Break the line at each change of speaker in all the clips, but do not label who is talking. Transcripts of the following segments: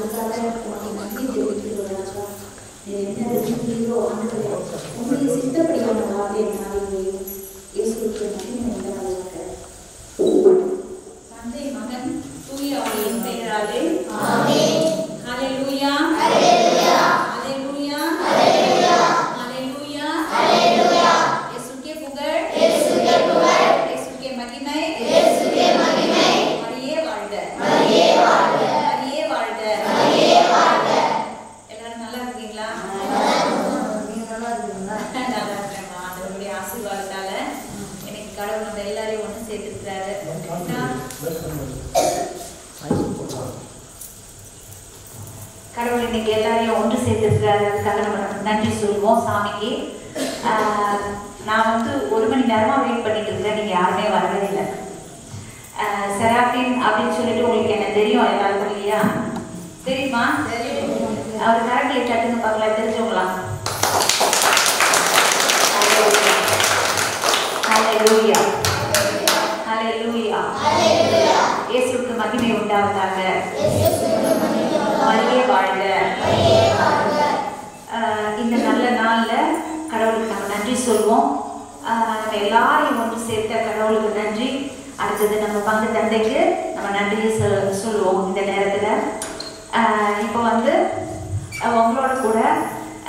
இந்த நாளுக்காக உமக்கு நன்றி தெரிவிக்கிறோம் ராஜா நீர் என்ன விரும்புகிறீரோ ஆண்டவரே உங்களுடைய சித்தப்படியான வார்த்தை நாளிலே இயேசுவுக்கு நன்றி உண்டாவதாக
தந்தை மகன் தூய ஆவியின் பெயராலே
ஆமென்.
ஹalleluya
ஹalleluya.
ஹalleluya
ஹalleluya.
ஹalleluya
ஹalleluya.
இயேசுக்கே புகழ்
இயேசுவே புகழ்.
இயேசுக்கே மகிமை
இயேசுவே மகிமை.
மரியே வாழ்க
மரியே வாழ்க.
மரியே வாழ்க
மரியே வாழ்க.
எல்லாரும் நல்லா இருக்கீங்களா
நீங்க நல்லா இருக்கீங்களா
நல்லா இருக்கேன்மா ஆண்டவருடைய ஆசீர்வாதத்தால எனக்கு கடவுள் நம்ம எல்லாரையும் ஒன்று சேர்த்துருக்கிறாரு கடவுள் இன்னைக்கு எல்லாரையும் ஒன்று சேர்த்திருக்கிறாரு அதுக்காக நம்ம நன்றி சொல்லுவோம் சாமிக்கு ஆஹ், நான் வந்து ஒரு மணி நேரமா வெயிட் பண்ணிட்டு இருக்கிறேன் நீங்க யாருமே வரவே இல்லை ஆஹ், செராபின் அப்படின்னு சொல்லிட்டு உங்களுக்கு என்ன தெரியும் எல்லாருக்கும் இல்லையா தெரியுமா அவர் கரெக்ட்ல சட்டுன்னு பார்க்கலாம் தெரிஞ்சவங்களா ஹalleluya ஹalleluya
ஹalleluya.
இயேசுவுக்கு மகிமை உண்டாவதாக
இயேசுவே மகிமை.
மரியே வாழ்க
மரியே வாழ்க.
ஆஹ் இந்த நல்ல நாள்ல கடவுளுக்கு நம்ம நன்றி சொல்வோம் ஆஹ் நம்ம எல்லாரையும் ஒன்று சேர்த்த கடவுளுக்கு நன்றி அடுத்தது நம்ம பங்கு தந்தைக்கு நம்ம நன்றியை சொல் சொல்லுவோம் இந்த நேரத்துல ஆஹ் இப்போ வந்து ஆஹ் உங்களோட கூட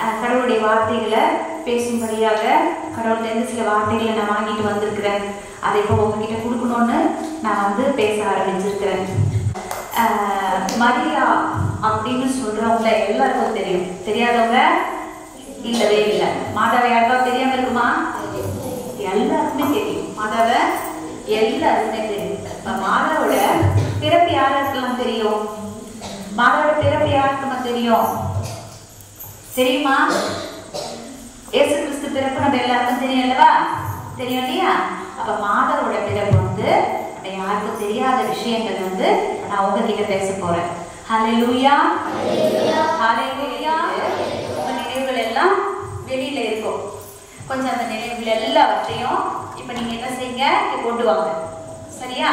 ஆஹ் கடவுளுடைய வார்த்தைகளை பேசும்படியாக கடவுள்கிட்ட சில வார்த்தைகளை நான் வாங்கிட்டு வந்திருக்கிறேன் அதை இப்போ உங்ககிட்ட கொடுக்கணும்னு நான் வந்து பேச ஆரம்பிச்சிருக்கிறேன் ஆஹ் மரியா அப்படின்னு சொல்றவங்கள எல்லாருக்கும் தெரியும் தெரியாதவங்க இல்லவே இல்லை. மாதாவை யாருக்காவது தெரியாம இருக்குமா? எல்லாருக்குமே தெரியும். மாதாவை எல்லாருக்குமே தெரியும். இப்ப மாதாவோட பிறப்பு யாருக்கெல்லாம் தெரியும்? மாதாவோட பிறப்பு யாருக்குமா தெரியும்? தெரியுமா? இயேசு கிறிஸ்து பிறப்பு நம்ம எல்லாருக்கும் தெரியும் அல்லவா? தெரியும் இல்லையா? அப்ப மாதாவோட பிறப்பு வந்து யாருக்கும் தெரியாத விஷயங்கள் வந்து நான் உங்ககிட்ட பேச போறேன். ஹalleluya. ஹalleluya உங்க நினைவுகள் எல்லாம் வெளியில இருக்கும் கொஞ்சம் அந்த நினைவுகள் எல்லாவற்றையும் இப்போ நீங்கள் என்ன செய்யுங்க கொண்டு வாங்க. சரியா?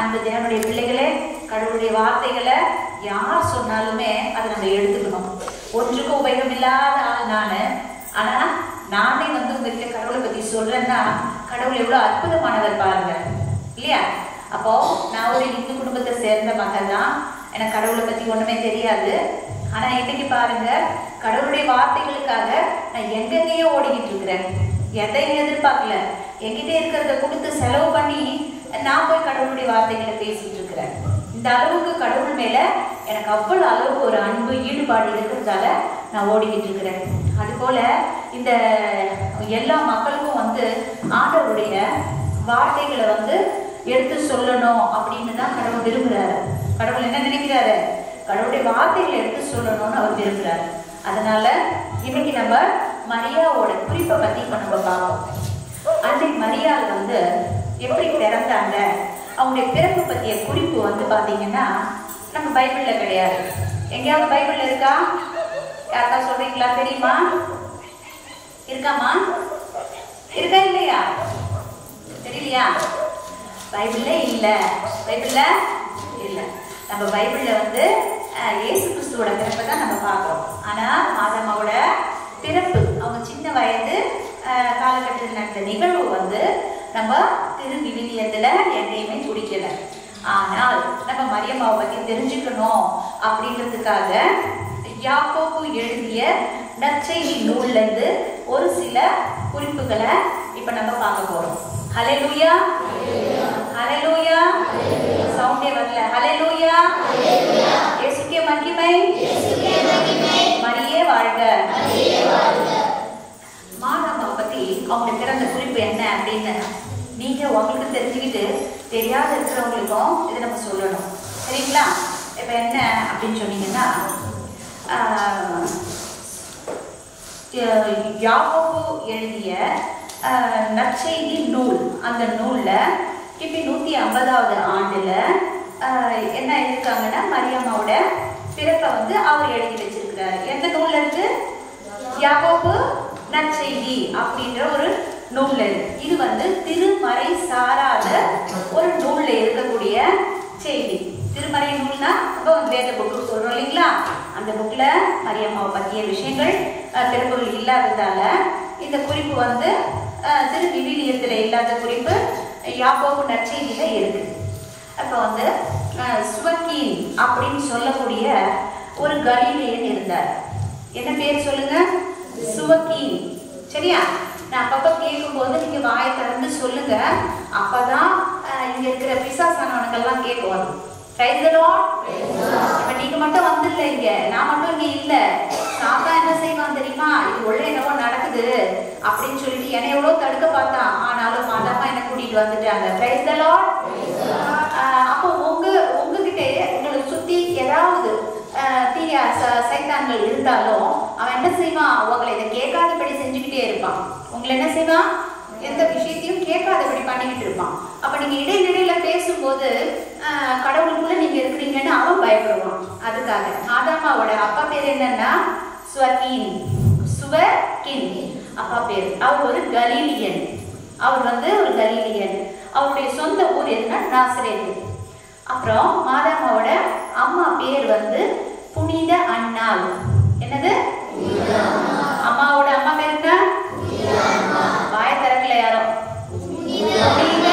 அந்த தேவனுடைய பிள்ளைகளே கடவுளுடைய வார்த்தைகளை யார் சொன்னாலுமே அதை நம்ம எடுத்துக்கணும். ஒன்றுக்கும் உபயோகம் இல்லாத ஆள் நான். ஆனால் நானே வந்து உங்ககிட்ட கடவுளை பற்றி சொல்றேன்னா கடவுள் எவ்வளோ அற்புதமானவர் பாருங்க. இல்லையா? அப்போ நான் ஒரு இந்து குடும்பத்தை சேர்ந்த மகள் தான் எனக்கு கடவுளை பற்றி ஒன்றுமே தெரியாது. ஆனா இன்னைக்கு பாருங்க கடவுளுடைய வார்த்தைகளுக்காக நான் எங்கெங்கேயோ ஓடிக்கிட்டு இருக்கிறேன். எதையும் எதிர்பார்க்கல. என்கிட்ட இருக்கிறத கொடுத்து செலவு பண்ணி நான் போய் கடவுளுடைய வார்த்தைகளை பேசிட்டு இருக்கிறேன். இந்த அளவுக்கு கடவுள் மேல எனக்கு அவ்வளவு அளவு ஒரு அன்பு ஈடுபாடு இருக்கிறதால நான் ஓடிக்கிட்டு இருக்கிறேன். அது போல இந்த எல்லா மக்களுக்கும் வந்து ஆண்டவருடைய வார்த்தைகளை வந்து எடுத்து சொல்லணும் அப்படின்னு தான் கடவுள் விரும்புறாரு. கடவுள் என்ன நினைக்கிறாரு? கடவுளுடைய வார்த்தைகளை எடுத்து சொல்லணும்னு அவர் விரும்புகிறார் அதனால இன்னைக்கு நம்ம மரியாவோட குறிப்பை பத்தி இப்ப நம்ம பார்ப்போம். அன்றைக்கு மரியாள் வந்து எப்படி பிறந்தாங்க? அவங்களுடைய பிறப்பு பற்றிய குறிப்பு வந்து பாத்தீங்கன்னா நம்ம பைபிள்ல கிடையாது. எங்கேயாவது பைபிள் இருக்கா? யாருக்கா சொல்றீங்களா? தெரியுமா? இருக்காமா? இருக்கா இல்லையா? தெரியலையா? பைபிள்ல இல்ல. பைபிள்ல இல்ல. நம்ம பைபிள்ல வந்து இயேசு கிறிஸ்துவோட பிறப்பை தான் நம்ம பார்க்கிறோம். ஆனா மாதம்மாவோட பிறப்பு அவங்க சின்ன வயது காலகட்டத்தில் நடந்த நிகழ்வு வந்து நம்ம திரு விவிலியத்துல எங்கேயுமே குடிக்கல ஆனால் நம்ம மரியம்மாவை பத்தி தெரிஞ்சுக்கணும் அப்படின்றதுக்காக யாக்கோபு எழுதிய நற்செய்தி நூல்ல இருந்து ஒரு சில குறிப்புகளை இப்ப நம்ம பார்க்க போறோம். ஹalleluya. ஹalleluya. சவுண்டே வரல. இயேசுக்கே மகிமை மரியே வாழ்க. மாதம்மாவை பத்தி அவங்க பிறந்த குறிப்பு என்ன அப்படின்னு நீங்க உங்களுக்கு தெரிஞ்சுக்கிட்டு தெரியாத இருக்கிறவங்களுக்கும் இதை நம்ம சொல்லணும். சரிங்களா? இப்ப என்ன அப்படின்னு சொன்னீங்கன்னா ஆஹ், எழுதிய நற்செய்தி நூல். அந்த நூல்ல கிபி நூத்தி ஐம்பதாவது ஆண்டுல என்ன இருக்காங்கன்னா மரியம்மாவோட பிறப்பை வந்து அவர் எழுதி வச்சிருக்கிறாரு. எந்த நூல்ல இருக்கு நற்செய்தி அப்படின்ற ஒரு நூல்ல இருக்கு இது வந்து திருமறை சாராத ஒரு நூல்ல இருக்கக்கூடிய செய்தி. திருமறை நூல்னா இப்போ வேத புக்கு சொல்றோம் இல்லைங்களா? அந்த புக்ல மரியம்மாவை பற்றிய விஷயங்கள் அஹ், திருக்குறள் இல்லாததால இந்த குறிப்பு வந்து திரு விவிலியத்தில் இல்லாத குறிப்பு யாக்கோபு நற்செய்தியில இருக்கு. அப்போ வந்து சுவக்கீன் அப்படின்னு சொல்லக்கூடிய ஒரு கலீலியன் இருந்தார். என்ன பேர் சொல்லுங்க? சுவக்கீன் சரியா? நான் அப்பப்போ கேட்கும்போது நீங்க வாயை திறந்து சொல்லுங்க. அப்பதான் தான் இங்க இருக்கிற பிசாசானவனுக்கெல்லாம் கேட்க வரும் Praise the நீங்க மட்டும் வந்துடல இங்க. நான் மட்டும் இங்க இல்ல. சாத்தா என்ன செய்வான் தெரியுமா? இது உள்ள என்னவோ நடக்குது அப்படின்னு சொல்லிட்டு என்னை எவ்வளவு தடுக்க பார்த்தான். ஆனாலும் மாதாமா என்ன கூட்டிட்டு வந்துட்டாங்க. Praise the Lord. அப்போ உங்க உங்ககிட்ட உங்களை சுத்தி ஏதாவது தீய ச- சைத்தான்கள் இருந்தாலும் அவன் என்ன செய்வான்? உங்களை இதை கேட்காதபடி செஞ்சுக்கிட்டே இருப்பான். உங்களை என்ன செய்வான்? எந்த விஷயத்தையும் கேட்காதபடி பண்ணிக்கிட்டு இருப்பான். அப்ப நீங்க இடைநிலையில பேசும்போது கடவுளுக்குள்ள நீங்க இருக்கிறீங்கன்னு அவன் பயப்படுவான். அதுக்காக. ஆதாமாவோட அப்பா பேர் என்னன்னா ஸ்வர்கீன் சுவர்கின் அப்பா பேர். அவர் ஒரு கலீலியன். அவர் வந்து ஒரு கலீலியன். அவருடைய சொந்த ஊர் எதுனா நாசரேத்து அப்புறம் மாதாமாவோட அம்மா பேர் வந்து புனித அண்ணாள். என்னது? அம்மாவோட அம்மா பேர் என்ன? வாய திறக்கல யாரும்? புனித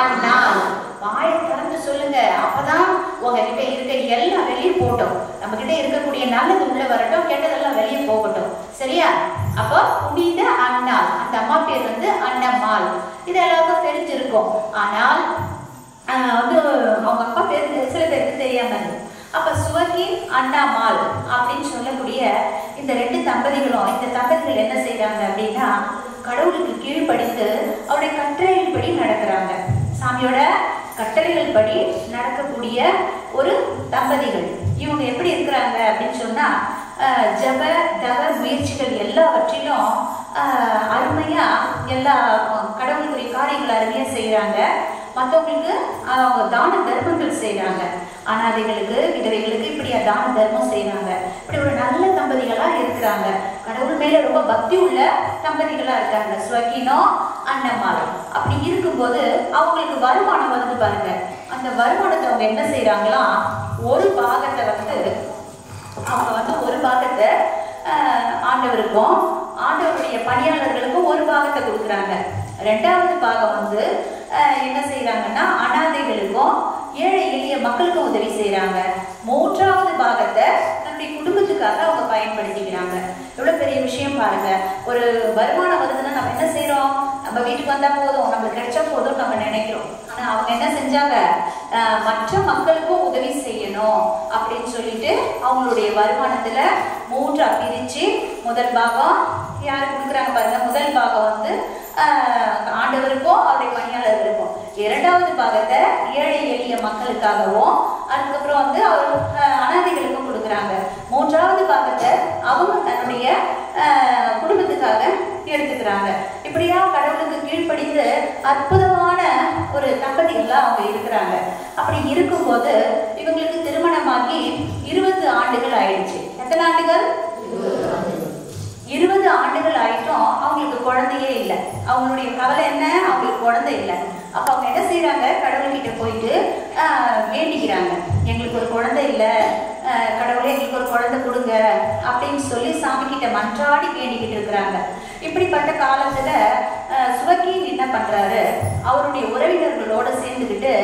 அண்ணாள். வாய திறந்து சொல்லுங்க. அப்பதான் உங்ககிட்ட இருக்க எல்லாம் வெளியே போட்டோம் நம்ம கிட்ட இருக்கக்கூடிய நல்லது உள்ள வரட்டும் கெட்டதெல்லாம் வெளியே போகட்டும். சரியா? அப்போ புனித அன்னாள் அந்த அம்மா பேர் வந்து அண்ணம்மாள். இது எல்லாருக்கும் தெரிஞ்சிருக்கும். ஆனால் வந்து அவங்க அப்பா பேர் சில பேருக்கு தெரியாம இருக்கும். அப்ப சுவகி அண்ணாமால் அப்படின்னு சொல்லக்கூடிய இந்த ரெண்டு தம்பதிகளும் இந்த தம்பதிகள் என்ன செய்யறாங்க அப்படின்னா கடவுளுக்கு கீழ்ப்படிந்து அவருடைய கட்டளையின்படி நடக்கிறாங்க. சாமியோட கட்டளைகள் படி நடக்கக்கூடிய ஒரு தம்பதிகள். இவங்க எப்படி இருக்கிறாங்க அப்படின்னு சொன்னா ஜப தவ முயற்சிகள் எல்லாவற்றிலும் அருமையாக அருமையா எல்லா கடவுளுக்குரிய காரியங்கள் அருமையா செய்கிறாங்க மற்றவங்களுக்கு அவங்க தான தர்மங்கள் செய்றாங்க. அனாதைகளுக்கு விதவைகளுக்கு இப்படி தான தர்மம் செய்கிறாங்க இப்படி ஒரு நல்ல தம்பதிகளா இருக்கிறாங்க. கடவுள் மேல ரொம்ப பக்தி உள்ள தம்பதிகளா இருக்காங்க. ஸ்வகினோ அன்னமால். அப்படி இருக்கும்போது அவங்களுக்கு வருமானம் வந்து பாருங்க. அந்த வருமானத்தை அவங்க என்ன செய்யறாங்களா ஒரு பாகத்தை வந்து அவங்க வந்து ஒரு பாகத்தை ஆண்டவருக்கும் ஆண்டவருடைய பணியாளர்களுக்கும் ஒரு பாகத்தை கொடுக்குறாங்க. ரெண்டாவது பாகம் வந்து என்ன செய்யறாங்கன்னா அனாதைகளுக்கும் ஏழை எளிய மக்களுக்கும் உதவி செய்யறாங்க மூன்றாவது பாகத்தை தன்னுடைய குடும்பத்துக்காக அவங்க பயன்படுத்திக்கிறாங்க. எவ்வளவு பெரிய விஷயம் பாருங்க. ஒரு வருமானம் வருதுன்னா நம்ம என்ன செய்கிறோம் நம்ம வீட்டுக்கு வந்தா போதும். நம்மளுக்கு கிடைச்சா போதும் நம்ம நினைக்கிறோம். ஆனா அவங்க என்ன செஞ்சாங்க? மற்ற மக்களுக்கும் உதவி செய்யணும் அப்படின்னு சொல்லிட்டு அவங்களுடைய வருமானத்துல மூன்றா பிரிச்சு முதல் பாகம் யாரு கொடுக்குறாங்க பாருங்க? முதல் பாகம் வந்து ஆண்டவருக்கும் அவருடைய பணியாளர்களுக்கும் இரண்டாவது பாகத்தை ஏழை எளிய மக்களுக்காகவும் அதுக்கப்புறம் வந்து அவர் அனாதைகளுக்கும் கொடுக்குறாங்க. மூன்றாவது பாகத்தை அவங்க தன்னுடைய குடும்பத்துக்காக எடுத்துக்கிறாங்க. இப்படியா கடவுளுக்கு கீழ்ப்படிந்து அற்புதமான ஒரு தம்பதிகளாக அவங்க இருக்கிறாங்க. அப்படி இருக்கும்போது இவங்களுக்கு திருமணமாகி இருபது ஆண்டுகள் ஆயிடுச்சு. எத்தனை ஆண்டுகள்? இருபது ஆண்டுகள் ஆயிட்டும் அவங்களுக்கு குழந்தையே இல்லை. அவங்களுடைய கவலை என்ன? அவங்களுக்கு குழந்தை இல்லை. அப்ப அவங்க என்ன செய்கிறாங்க கடவுள்கிட்ட போயிட்டு வேண்டிக்கிறாங்க. எங்களுக்கு ஒரு குழந்தை இல்லை. கடவுளே எங்களுக்கு ஒரு குழந்தை கொடுங்க. அப்படின்னு சொல்லி சாமி கிட்ட மன்றாடி வேண்டிக்கிட்டு இருக்கிறாங்க. இப்படிப்பட்ட காலத்துல சுவக்கீன் என்ன பண்றாரு? அவருடைய உறவினர்களோட சேர்ந்துக்கிட்டு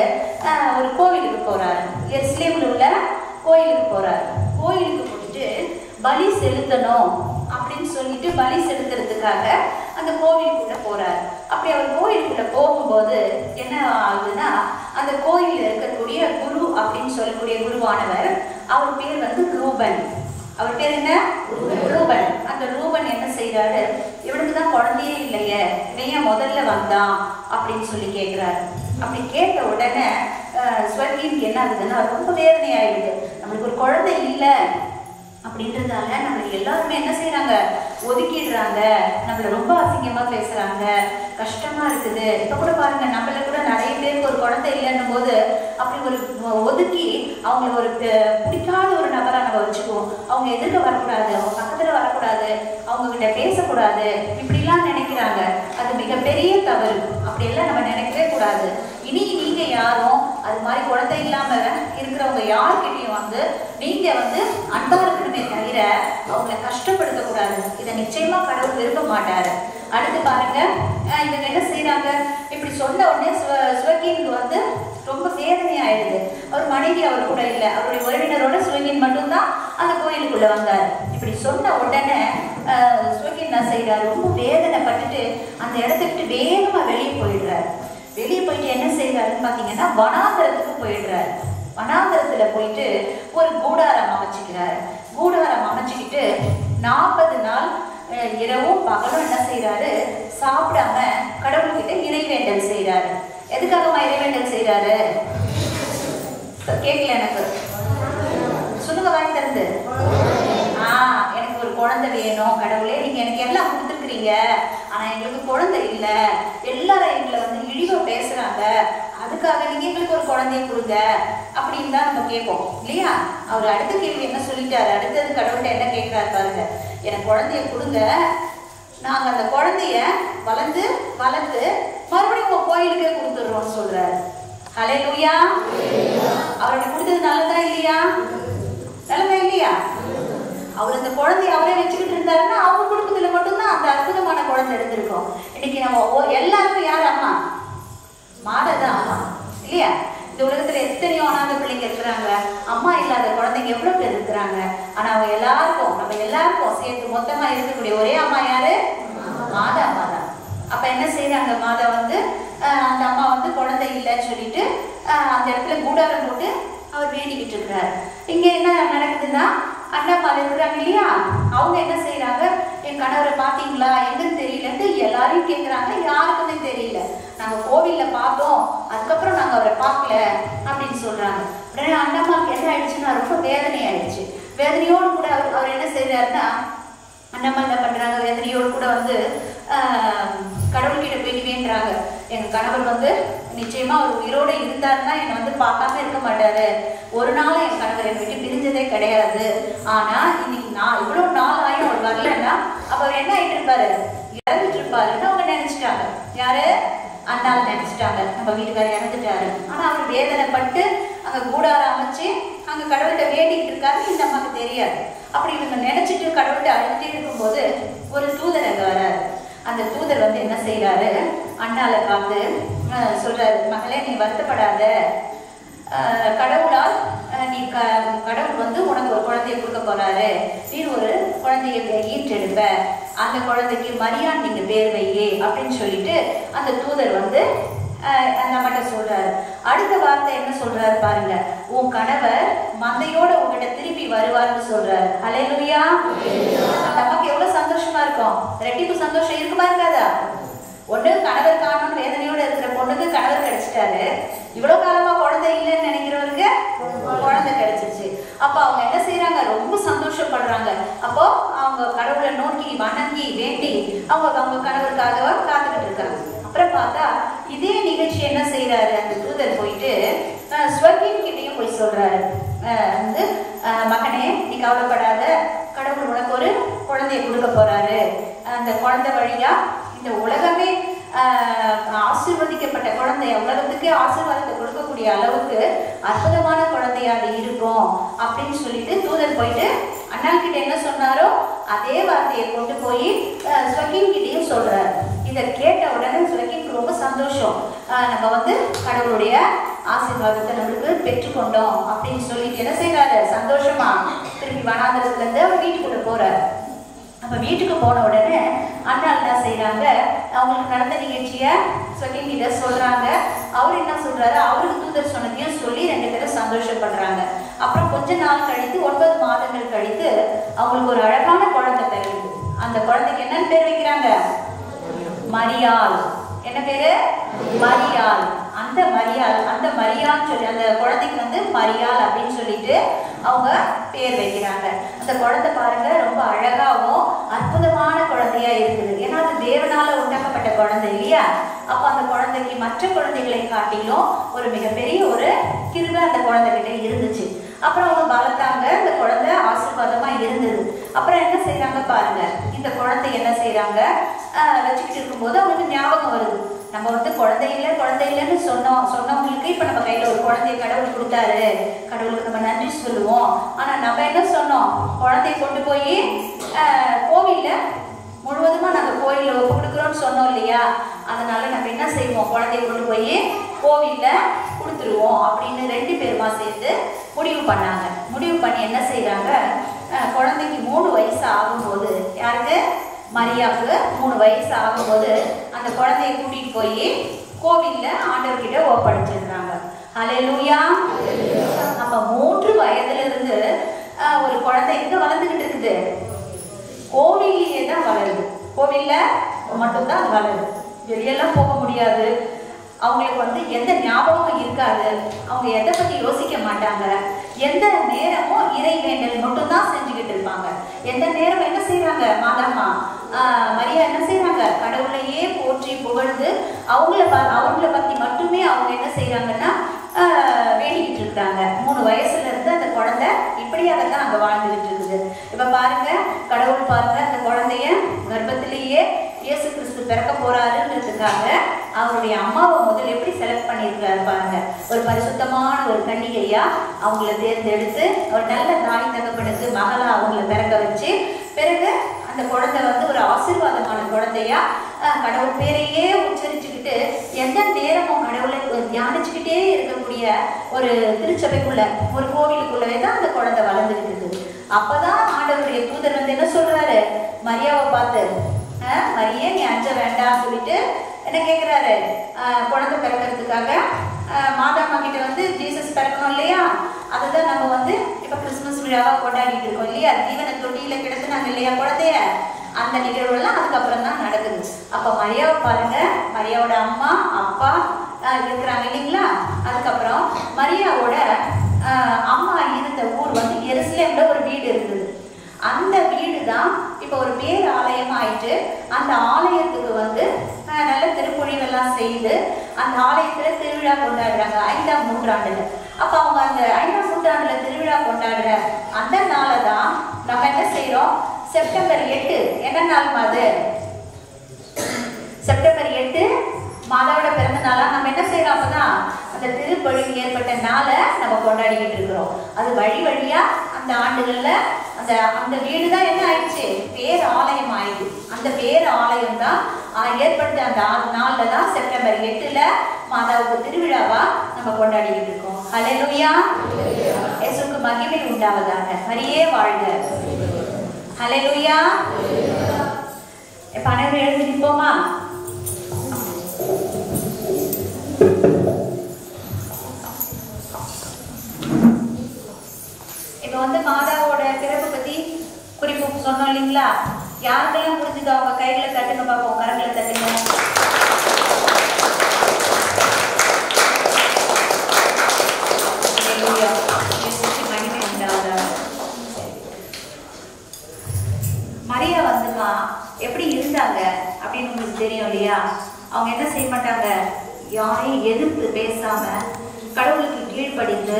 ஒரு கோவிலுக்கு போறாரு. எஸ்லேமில் உள்ள கோயிலுக்கு போறாரு. கோயிலுக்கு போயிட்டு பலி செலுத்தணும் அப்படின்னு சொல்லிட்டு பலி செலுத்துறதுக்காக அந்த கோவிலுக்குள்ள போறார். அப்படி அவர் கோயிலுக்குள்ள போகும்போது என்ன ஆகுதுன்னா அந்த கோயிலில் இருக்கக்கூடிய குரு அப்படின்னு சொல்லக்கூடிய குருவானவர் அவர் பேர் வந்து ரூபன். அவர் பேர் என்ன? ரூபன். அந்த ரூபன் என்ன செய்யறாரு இவனுக்கு தான் குழந்தையே இல்லையே இவன் ஏன் முதல்ல வந்தான் அப்படின்னு சொல்லி கேட்கிறாரு அப்படி கேட்ட உடனே அஹ், என்ன ஆகுதுன்னா ரொம்ப வேதனை ஆயிடுது நம்மளுக்கு ஒரு குழந்தை இல்லை அப்படின்றதால நம்ம எல்லாருமே என்ன செய்யறாங்க ஒதுக்கிடுறாங்க. நம்மள ரொம்ப அசிங்கமா பேசுறாங்க. கஷ்டமா இருக்குது. இப்ப கூட பாருங்க நம்மள கூட நிறைய பேருக்கு ஒரு குழந்தை இல்லைன்னும் போது அப்படி ஒரு ஒதுக்கி அவங்கள ஒரு பிடிக்காத ஒரு நபரா நம்ம வச்சுக்குவோம். அவங்க எதிர்க்க வரக்கூடாது அவங்க பக்கத்துல வரக்கூடாது அவங்க கிட்ட பேசக்கூடாது. இப்படிலாம் நினைக்கிறாங்க. அது மிகப்பெரிய தவறு. அப்படியெல்லாம் நம்ம நினைக்கவே கூடாது. இனி நீங்க யாரும் அது மாதிரி குழந்தை இல்லாம இருக்கிறவங்க யார்கிட்டயும் வந்து நீங்க வந்து அன்பா இருக்கணுமே தவிர அவங்கள கஷ்டப்படுத்த கூடாது. இதை நிச்சயமா கடவுள் விரும்ப மாட்டாரு. அடுத்து பாருங்க இவங்க என்ன செய்யறாங்க இப்படி சொன்ன உடனே சிவ வந்து ரொம்ப வேதனை ஆயிடுது. அவர் மனைவி அவர் கூட இல்லை. அவருடைய உறவினரோட சிவகீன் மட்டும்தான் அந்த கோயிலுக்குள்ள வந்தார். இப்படி சொன்ன உடனே அஹ், என்ன செய்யறாரு ரொம்ப வேதனைப்பட்டுட்டு அந்த இடத்த விட்டு வேகமா வெளியே போயிடுறாரு. வெளியே போயிட்டு என்ன செய்கிறாருன்னு பார்த்தீங்கன்னா வனாந்தரத்துக்கு போயிடுறாரு. வனாந்தரத்துல போயிட்டு ஒரு கூடாரம் அமைச்சிக்கிறாரு. கூடாரம் அமைச்சுக்கிட்டு நாற்பது நாள் இரவும் பகலும் என்ன செய்கிறாரு சாப்பிடாம கடவுள்கிட்ட இறைவேண்டல் செய்கிறாரு எதுக்காகமா இறைவேண்டல் செய்கிறாரு கேட்கல எனக்கு. சொல்லுங்க வாங்கி தந்து. குழந்தை வேணும். கடவுளே நீங்க எனக்கு எல்லாம் கொடுத்துருக்குறீங்க. ஆனா எங்களுக்கு குழந்தை இல்ல. எல்லாரும் எங்களை வந்து இழிவா பேசுறாங்க. அதுக்காக நீங்க எங்களுக்கு ஒரு குழந்தைய கொடுங்க. அப்படின்னு தான் நம்ம கேட்போம். இல்லையா? அவர் அடுத்த கேள்வி என்ன சொல்லிட்டாரு? அடுத்தது கடவுள்கிட்ட என்ன கேட்கிறாரு பாருங்க. எனக்கு குழந்தைய கொடுங்க. நாங்க அந்த குழந்தைய வளர்ந்து வளர்த்து மறுபடியும் உங்க கோயிலுக்கே கொடுத்துடுறோம்னு சொல்றாரு. ஹலே லூயா அவர்கிட்ட கொடுத்தது நல்லதா இல்லையா? நல்லதா இல்லையா? அவர் அந்த குழந்தைய அவரே வச்சுக்கிட்டு இருந்தாருன்னா அவங்க குடும்பத்தில் மட்டும்தான் அந்த அற்புதமான குழந்தை இருந்திருக்கும். இன்னைக்கு நம்ம எல்லாருக்கும் யார் அம்மா? மாதா தான் அம்மா. இல்லையா? இந்த உலகத்துல எத்தனையோ அனாதை பிள்ளைங்க இருக்கிறாங்க. அம்மா இல்லாத குழந்தைங்க எவ்வளவு பேர் இருக்கிறாங்க? ஆனா அவங்க எல்லாருக்கும் நம்ம எல்லாருக்கும் சேர்த்து மொத்தமா இருக்கக்கூடிய ஒரே அம்மா யாரு? மாதா அம்மா தான். அப்ப என்ன செய்யறாங்க மாதா வந்து அந்த அம்மா வந்து குழந்தை இல்லைன்னு சொல்லிட்டு அந்த இடத்துல கூடாரம் போட்டு அவர் வேண்டிக்கிட்டு இருக்கிறார் இங்கே என்ன நடக்குதுன்னா அண்ணாமால் இருக்கிறாங்க இல்லையா? அவங்க என்ன செய்யறாங்க என் கணவரை பார்த்தீங்களா? எங்கன்னு தெரியலன்ட்டு எல்லாரையும் கேட்குறாங்க யாருக்குமே தெரியல. நாங்கள் கோவில்ல பார்த்தோம். அதுக்கப்புறம் நாங்கள் அவரை பார்க்கல அப்படின்னு சொல்றாங்க. உடனே அண்ணம்மாவுக்கு என்ன ஆயிடுச்சுன்னா ரொம்ப வேதனை ஆயிடுச்சு வேதனையோடு கூட அவர் அவர் என்ன செய்யறாருன்னா அண்ணம்மா என்ன பண்றாங்க வேதனையோடு கூட வந்து ஆஹ், கடவுள்கிட்ட போய் வேண்டாங்க எங்க கணவர் வந்து நிச்சயமா அவர் உயிரோட இருந்தாருன்னா என்னை வந்து பார்க்காம இருக்க மாட்டாரு. ஒரு நாள் என் கணவர் என்னை விட்டு பிரிஞ்சதே கிடையாது. ஆனா இன்னைக்கு நான் இவ்வளவு நாள் ஆயும் அவர் வரலன்னா அப்ப அவர் என்ன ஆயிட்டு இருப்பாரு? இறந்துட்டு இருப்பாருன்னு அவங்க நினைச்சிட்டாங்க? யாரு? அண்ணால் நினைச்சிட்டாங்க. நம்ம வீட்டுக்காரர் இறந்துட்டாரு. ஆனா அவர் வேதனைப்பட்டு அங்க கூடார அமைச்சு அங்க கடவுள்கிட்ட வேண்டிக்கிட்டு இருக்காரு இந்த அம்மாவுக்கு தெரியாது. அப்படி இவங்க நினைச்சிட்டு கடவுள்கிட்ட அழுதுட்டே இருக்கும்போது ஒரு தூதர் அங்க வராரு. அந்த தூதர் வந்து என்ன செய்யறாரு அண்ணால பார்த்து சொல்றாரு மகளே நீ வருத்தப்படாத. கடவுளால் நீ க கடவுள் வந்து உனக்கு ஒரு குழந்தைய கொடுக்க போறாரு. நீ ஒரு குழந்தைய பெ- அந்த குழந்தைக்கு மரியான் நீங்க பேர் வையே அப்படின்னு சொல்லிட்டு அந்த தூதர் வந்து அஹ், சொல்றாரு. அடுத்த வார்த்தை என்ன சொல்றாரு பாருங்க. உன் கணவர் மந்தையோட உங்ககிட்ட திருப்பி வருவார்னு சொல்றாரு. அலையிலுயா அந்த எவ்வளவு சந்தோஷமா இருக்கும். ரெட்டிப்பு சந்தோஷம் இருக்குமா இருக்காதா? ஒண்ணு கணவர் காணும் வேதனையோட இருக்கிற பொண்ணுக்கு கணவர் கிடைச்சிட்டாரு. இவ்வளவு காலமா குழந்தை இல்லைன்னு நினைக்கிறவருக்கு குழந்தை கிடைச்சிச்சு அப்போ அவங்க என்ன செய்கிறாங்க ரொம்ப சந்தோஷப்படுறாங்க. அப்போ அவங்க கடவுளை நோக்கி வணங்கி வேண்டி அவங்க அவங்க கணவருக்காக காத்துக்கிட்டு இருக்காங்க. அப்புறம் பார்த்தா இதே நிகழ்ச்சி என்ன செய்கிறாரு அந்த தூதர் போயிட்டு ஸ்வர்கின் கிட்டையும் போய் சொல்கிறாரு வந்து மகனே நீ கவலைப்படாத. கடவுள் உனக்கு ஒரு குழந்தைய கொடுக்க போறாரு. அந்த குழந்தை வழியா இந்த உலகமே ஆசீர்வதிக்கப்பட்ட குழந்தைய? உலகத்துக்கே ஆசீர்வாதத்தை கொடுக்கக்கூடிய அளவுக்கு அற்புதமான குழந்தையா அது இருக்கும் அப்படின்னு சொல்லிட்டு தூதர் போயிட்டு அண்ணால் கிட்ட என்ன சொன்னாரோ அதே வார்த்தையை கொண்டு போய் ஸ்வக்கின் கிட்டேயும் சொல்றாரு. இதை கேட்ட உடனே ஸ்வக்கின்க்கு ரொம்ப சந்தோஷம். நம்ம வந்து கடவுளுடைய ஆசீர்வாதத்தை நம்மளுக்கு பெற்றுக்கொண்டோம் அப்படின்னு சொல்லிட்டு என்ன செய்யறாரு சந்தோஷமா திருப்பி வனாந்தரத்துல இருந்து அவர் வீட்டுக்குள்ள போறாரு. நம்ம வீட்டுக்கு போன உடனே அண்ணா என்ன செய்கிறாங்க அவங்களுக்கு நடந்த நிகழ்ச்சியை சொகிங்கிட்ட சொல்கிறாங்க அவர் என்ன சொல்கிறாரு அவருக்கு தூதர் சொன்னதையும் சொல்லி ரெண்டு பேரும் சந்தோஷப்படுறாங்க. அப்புறம் கொஞ்ச நாள் கழித்து ஒன்பது மாதங்கள் கழித்து அவங்களுக்கு ஒரு அழகான குழந்தை பிறகுது அந்த குழந்தைக்கு என்னன்னு பேர் வைக்கிறாங்க? மரியாள். என்ன பேரு? மரியாள். அந்த மரியாள் அந்த மரியான்னு சொல்லி அந்த குழந்தைக்கு வந்து மரியாள் அப்படின்னு சொல்லிட்டு அவங்க பேர் வைக்கிறாங்க. அந்த குழந்தை பாருங்க ரொம்ப அழகாவும் அற்புதமான குழந்தையா இருக்குது. ஏன்னா அது தேவனால உண்டாக்கப்பட்ட குழந்தை இல்லையா? அப்ப அந்த குழந்தைக்கு மற்ற குழந்தைகளை காட்டிலும் ஒரு மிகப்பெரிய ஒரு கிருபை அந்த குழந்தைகிட்ட இருந்துச்சு. அப்புறம் அவங்க வளர்த்தாங்க. இந்த குழந்தை ஆசீர்வாதமா இருந்தது. அப்புறம் என்ன செய்யறாங்க பாருங்க. இந்த குழந்தை என்ன செய்யறாங்க வச்சுக்கிட்டு இருக்கும்போது அவங்களுக்கு ஞாபகம் வருது. நம்ம வந்து குழந்தை இல்லை குழந்தை இல்லைன்னு சொன்னோம். சொன்னவங்களுக்கு இப்ப நம்ம கையில ஒரு குழந்தைய கடவுள் கொடுத்தாரு. கடவுளுக்கு நம்ம நன்றி சொல்லுவோம். ஆனா நம்ம என்ன சொன்னோம்? குழந்தைய கொண்டு போய் கோவில்ல முழுவதுமா நாங்க கோயில்ல ஒப்பு கொடுக்குறோம்னு சொன்னோம் இல்லையா? அதனால நம்ம என்ன செய்வோம்? குழந்தைய கொண்டு போய் கோவில்ல கொடுத்துருவோம் அப்படின்னு ரெண்டு பேருமா சேர்ந்து முடிவு பண்ணாங்க. முடிவு பண்ணி என்ன செய்கிறாங்க குழந்தைக்கு மூணு வயசு ஆகும்போது யாருக்கு? மரியாவுக்கு மூணு வயசு ஆகும்போது அந்த குழந்தைய கூட்டிட்டு போய் கோவில்ல ஆண்டவர்கிட்ட ஒப்படைச்சிடுறாங்க. ஹalleluya. அப்ப மூன்று வயதுல இருந்து ஒரு குழந்தை எங்க வளர்ந்துகிட்டு இருக்குது. கோவில்லையே தான் வளருது? கோவிலில் மட்டும்தான் அது வளருது. வெளியெல்லாம் போக முடியாது. அவங்களுக்கு வந்து எந்த ஞாபகமும் இருக்காது. அவங்க எதை பற்றி யோசிக்க மாட்டாங்க. எந்த நேரமும் இறை வேண்டல் மட்டும்தான் செஞ்சுக்கிட்டு இருப்பாங்க. எந்த நேரம் என்ன செய்கிறாங்க மாதம்மா மரியா என்ன செய்கிறாங்க கடவுளையே போற்றி புகழ்ந்து அவங்கள ப- அவங்கள பற்றி மட்டுமே அவங்க என்ன செய்கிறாங்கன்னா வேண்டிக்கிட்டு இருக்காங்க. மூணு வயசுல இருந்து அந்த குழந்தை இப்படியாக தான் அங்க வாழ்ந்துகிட்டு இருக்குது. இப்ப பாருங்க கடவுள் பாருங்க அந்த குழந்தைய கர்ப்பத்திலேயே இயேசு கிறிஸ்து பிறக்க போறாருன்றதுக்காக அவருடைய அம்மாவை முதல் எப்படி செலக்ட் பண்ணியிருக்காரு பாருங்க. ஒரு பரிசுத்தமான ஒரு கன்னிகையா அவங்கள தேர்ந்தெடுத்து ஒரு நல்ல தாய் தகப்பனுக்கு மகளா அவங்கள பிறக்க வச்சு பிறகு அந்த குழந்தை வந்து ஒரு ஆசீர்வாதமான குழந்தையா கடவுள் பேரையே உச்சரிச்சுக்கிட்டு எந்த நேரமும் கடவுளை தியானிச்சுக்கிட்டே இருக்கக்கூடிய ஒரு திருச்சபைக்குள்ள ஒரு கோவிலுக்குள்ளவே தான் அந்த குழந்தை வளர்ந்துகிட்டு இருக்குது. அப்பதான் ஆண்டவருடைய தூதர் வந்து என்ன சொல்றாரு? மரியாவை பார்த்து மரியே நீ அஞ்ச வேண்டாம் சொல்லிட்டு என்ன கேட்குறாரு குழந்தை பிறக்கிறதுக்காக. மாதாமா கிட்ட வந்து ஜீசஸ் பிறக்கணும் இல்லையா? அதை தான் நம்ம வந்து இப்போ கிறிஸ்மஸ் விழாவாக கொண்டாடிட்டு இருக்கோம் இல்லையா? தீவன தொட்டியில கிடத்துனாங்க இல்லையா குழந்தைய? அந்த நிகழ்வுலாம் அதுக்கப்புறம் தான் நடக்குது. அப்போ மரியாவை பாருங்க. மரியாவோட அம்மா அப்பா இருக்கிறாங்க இல்லைங்களா? அதுக்கப்புறம் மரியாவோட அம்மா இருந்த ஊர் வந்து எருசலேம்ல ஒரு வீடு இருந்தது. அந்த வீடு தான் இப்போ ஒரு பேர் ஆலயம் ஆயிட்டு அந்த ஆலயத்துக்கு வந்து நல்ல திருப்பொழிவெல்லாம் செய்து அந்த ஆலயத்துல திருவிழா கொண்டாடுறாங்க ஐந்தாம் நூற்றாண்டுல. அப்ப அவங்க அந்த ஐந்தாம் நூற்றாண்டுல திருவிழா கொண்டாடுற அந்த நாளை தான் நம்ம என்ன செய்யறோம் செப்டம்பர் எட்டு. என்ன நாள் அது? செப்டம்பர் எட்டு மாதாவோட பிறந்த நாளாக நம்ம என்ன செய்யறோம் அப்பதான் அந்த திருப்பொழிவு ஏற்பட்ட நாளை நம்ம கொண்டாடிக்கிட்டு இருக்கிறோம். அது வழி வழியா அந்த ஆண்டுகள்ல அந்த அந்த வீடு தான் என்ன ஆயிடுச்சு? பேர் ஆலயம் ஆயிடுது. அந்த பேர் ஆலயம் தான் ஏற்பட்ட அந்த ஆ- நாள்ல தான் செப்டம்பர் எட்டுல மாதாவுக்கு திருவிழாவா நம்ம கொண்டாடிக்கிட்டு இருக்கோம். ஹலெலுயா இயேசுவுக்கு மகிமை உண்டாவதாக. மரியே வாழ்க. ஹலெலுயா இப்ப அனைவரும் எழுந்து நிற்போமா இப்போ வந்து மாதாவோட பிறப்பு பத்தி குறிப்பு சொன்னோம் இல்லைங்களா? யாருக்கெல்லாம் புரிஞ்சுது அவங்க கைகளை தட்டுங்க பார்ப்போம் கரங்களை தட்டுங்க. Hallelujah. மரியா வந்துமா எப்படி இருந்தாங்க அப்படின்னு உங்களுக்கு தெரியும் இல்லையா? அவங்க என்ன செய்ய மாட்டாங்க? யாரையும் எதிர்த்து பேசாம கடவுளுக்கு கீழ்ப்படிந்து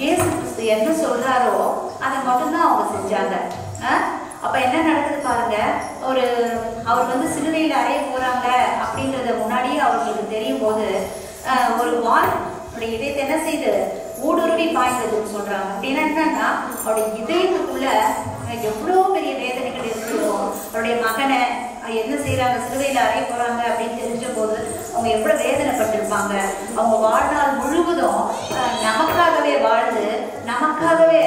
இயேசு கிறிஸ்து என்ன சொல்றாரோ அதை மட்டும்தான் அவங்க செஞ்சாங்க. அப்ப என்ன நடக்குது பாருங்க. ஒரு அவர் வந்து சிலுவையில் அறைய போறாங்க அப்படின்றத முன்னாடியே அவர்களுக்கு தெரியும் போது ஒரு வால் அவருடைய இதயத்தை என்ன செய்து? ஊடுருவி பாய்ந்ததுன்னு சொல்றாங்க. அப்படின்னா என்னன்னா அவருடைய இதயத்துக்குள்ள எவ்வளோ பெரிய வேதனைகள் இருந்திருக்கும். அவருடைய மகனை அஹ், என்ன செய்கிறாங்க சிலுவையில் அறைய போகிறாங்க அப்படின்னு தெரிஞ்ச போது அவங்க எவ்வளோ வேதனைப்பட்டிருப்பாங்க. அவங்க வாழ்நாள் முழுவதும் நமக்காகவே வாழ்ந்து நமக்காகவே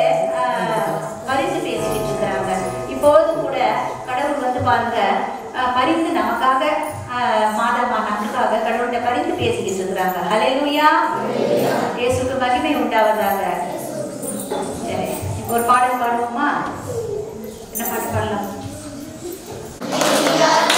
பரிந்து பேசிக்கிட்டு இருக்கிறாங்க. இப்போது கூட கடவுள் வந்து பாருங்க பரிந்து நமக்காக மாதமா நமக்காக கடவுள்கிட்ட பரிந்து பேசிக்கிட்டு இருக்கிறாங்க. ஹalleluya இயேசுக்கு மகிமை உண்டாவதாக. சரி இப்போ ஒரு பாடல் பாடுவோமா? என்ன பாட்டு பாடலாம்? நல்ல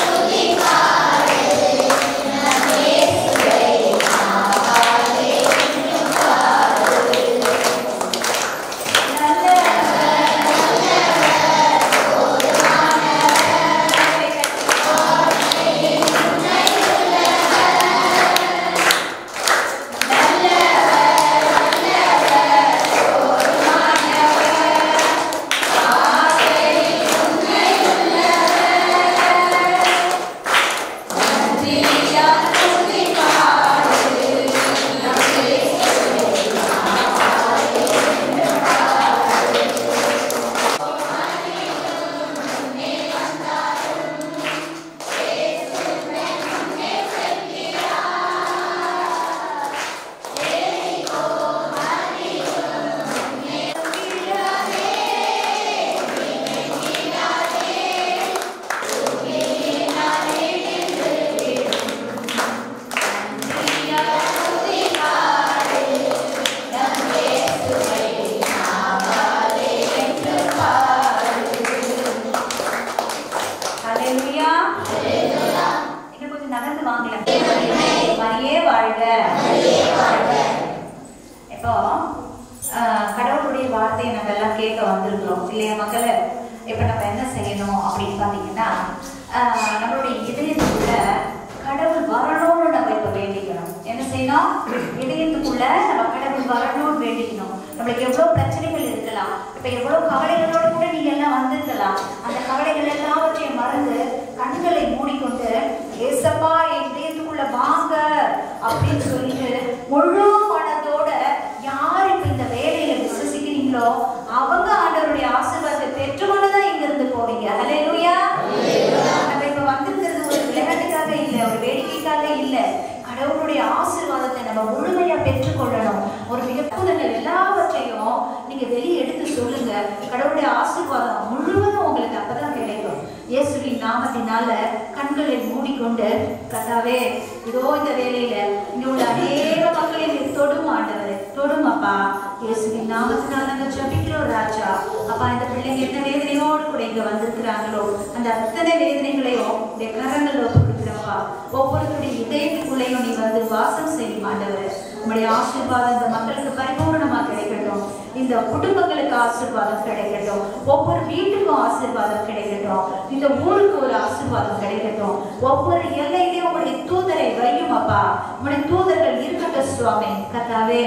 வாசம் ஆண்டவரே. உங்களுடைய ஆசீர்வாதம் இந்த மக்களுக்கு பரிபூர்ணமா கிடைக்கட்டும். இந்த குடும்பங்களுக்கு ஆசீர்வாதம் கிடைக்கட்டும். ஒவ்வொரு வீட்டுக்கும் ஆசீர்வாதம் கிடைக்கட்டும். இந்த ஊருக்கு ஒரு ஆசீர்வாதம் கிடைக்கட்டும். ஒவ்வொரு எல்லையிலையும் உங்களுடைய தூதரை வையும் அப்பா. உங்களுடைய தூதர்கள் இருக்கட்டும் சுவாமி. கத்தாவே